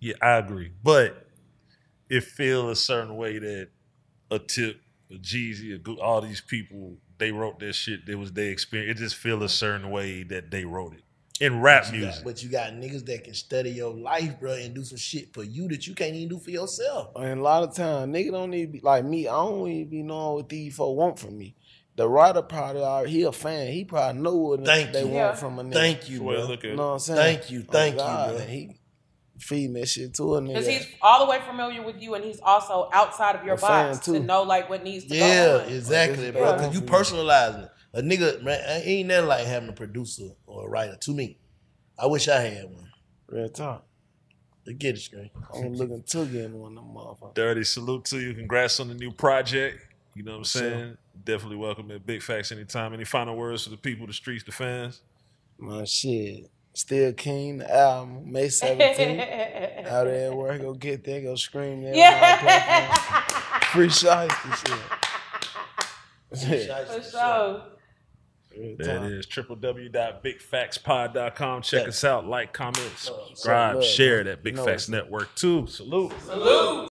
Yeah, I agree. But it feel a certain way that a tip, a Jeezy, a Gu- all these people, they wrote that shit. It was their experience. It just feel a certain way that they wrote it in rap You got- music. but you got niggas that can study your life, bro, and do some shit for you that you can't even do for yourself. And a lot of times, nigga don't need to be like me. I don't even be knowing what these folk want from me. The writer probably already, he a fan. He probably know what Thank they you. Yeah. want from a nigga. Thank you, That's the way I bro. look at You know what I'm saying? Thank you, Oh, thank you, God, bro. he feeding that shit to a nigga. Because he's all the way familiar with you, and he's also outside of your A box to know like what needs to Yeah, go on. exactly, Like, bro. Because you personalizing it. A nigga, man, ain't nothing like having a producer or a writer. To me, I wish I had one. Real talk. But Get it straight. I'm looking to get one of them motherfuckers. Dirty salute to you. Congrats on the new project. You know what I'm Sure. saying? Definitely welcome at Big Facts anytime. Any final words for the people, the streets, the fans? My shit. Still King, the album, May 17th. Out there, where go get there, go scream there. yeah, Free shots and shit. for sure. Real There it is. www.bigfactspod.com. Check Yeah. us out. Like, comment, Some subscribe, love, share man. that Big You know Facts. Network too. Salute. Salute.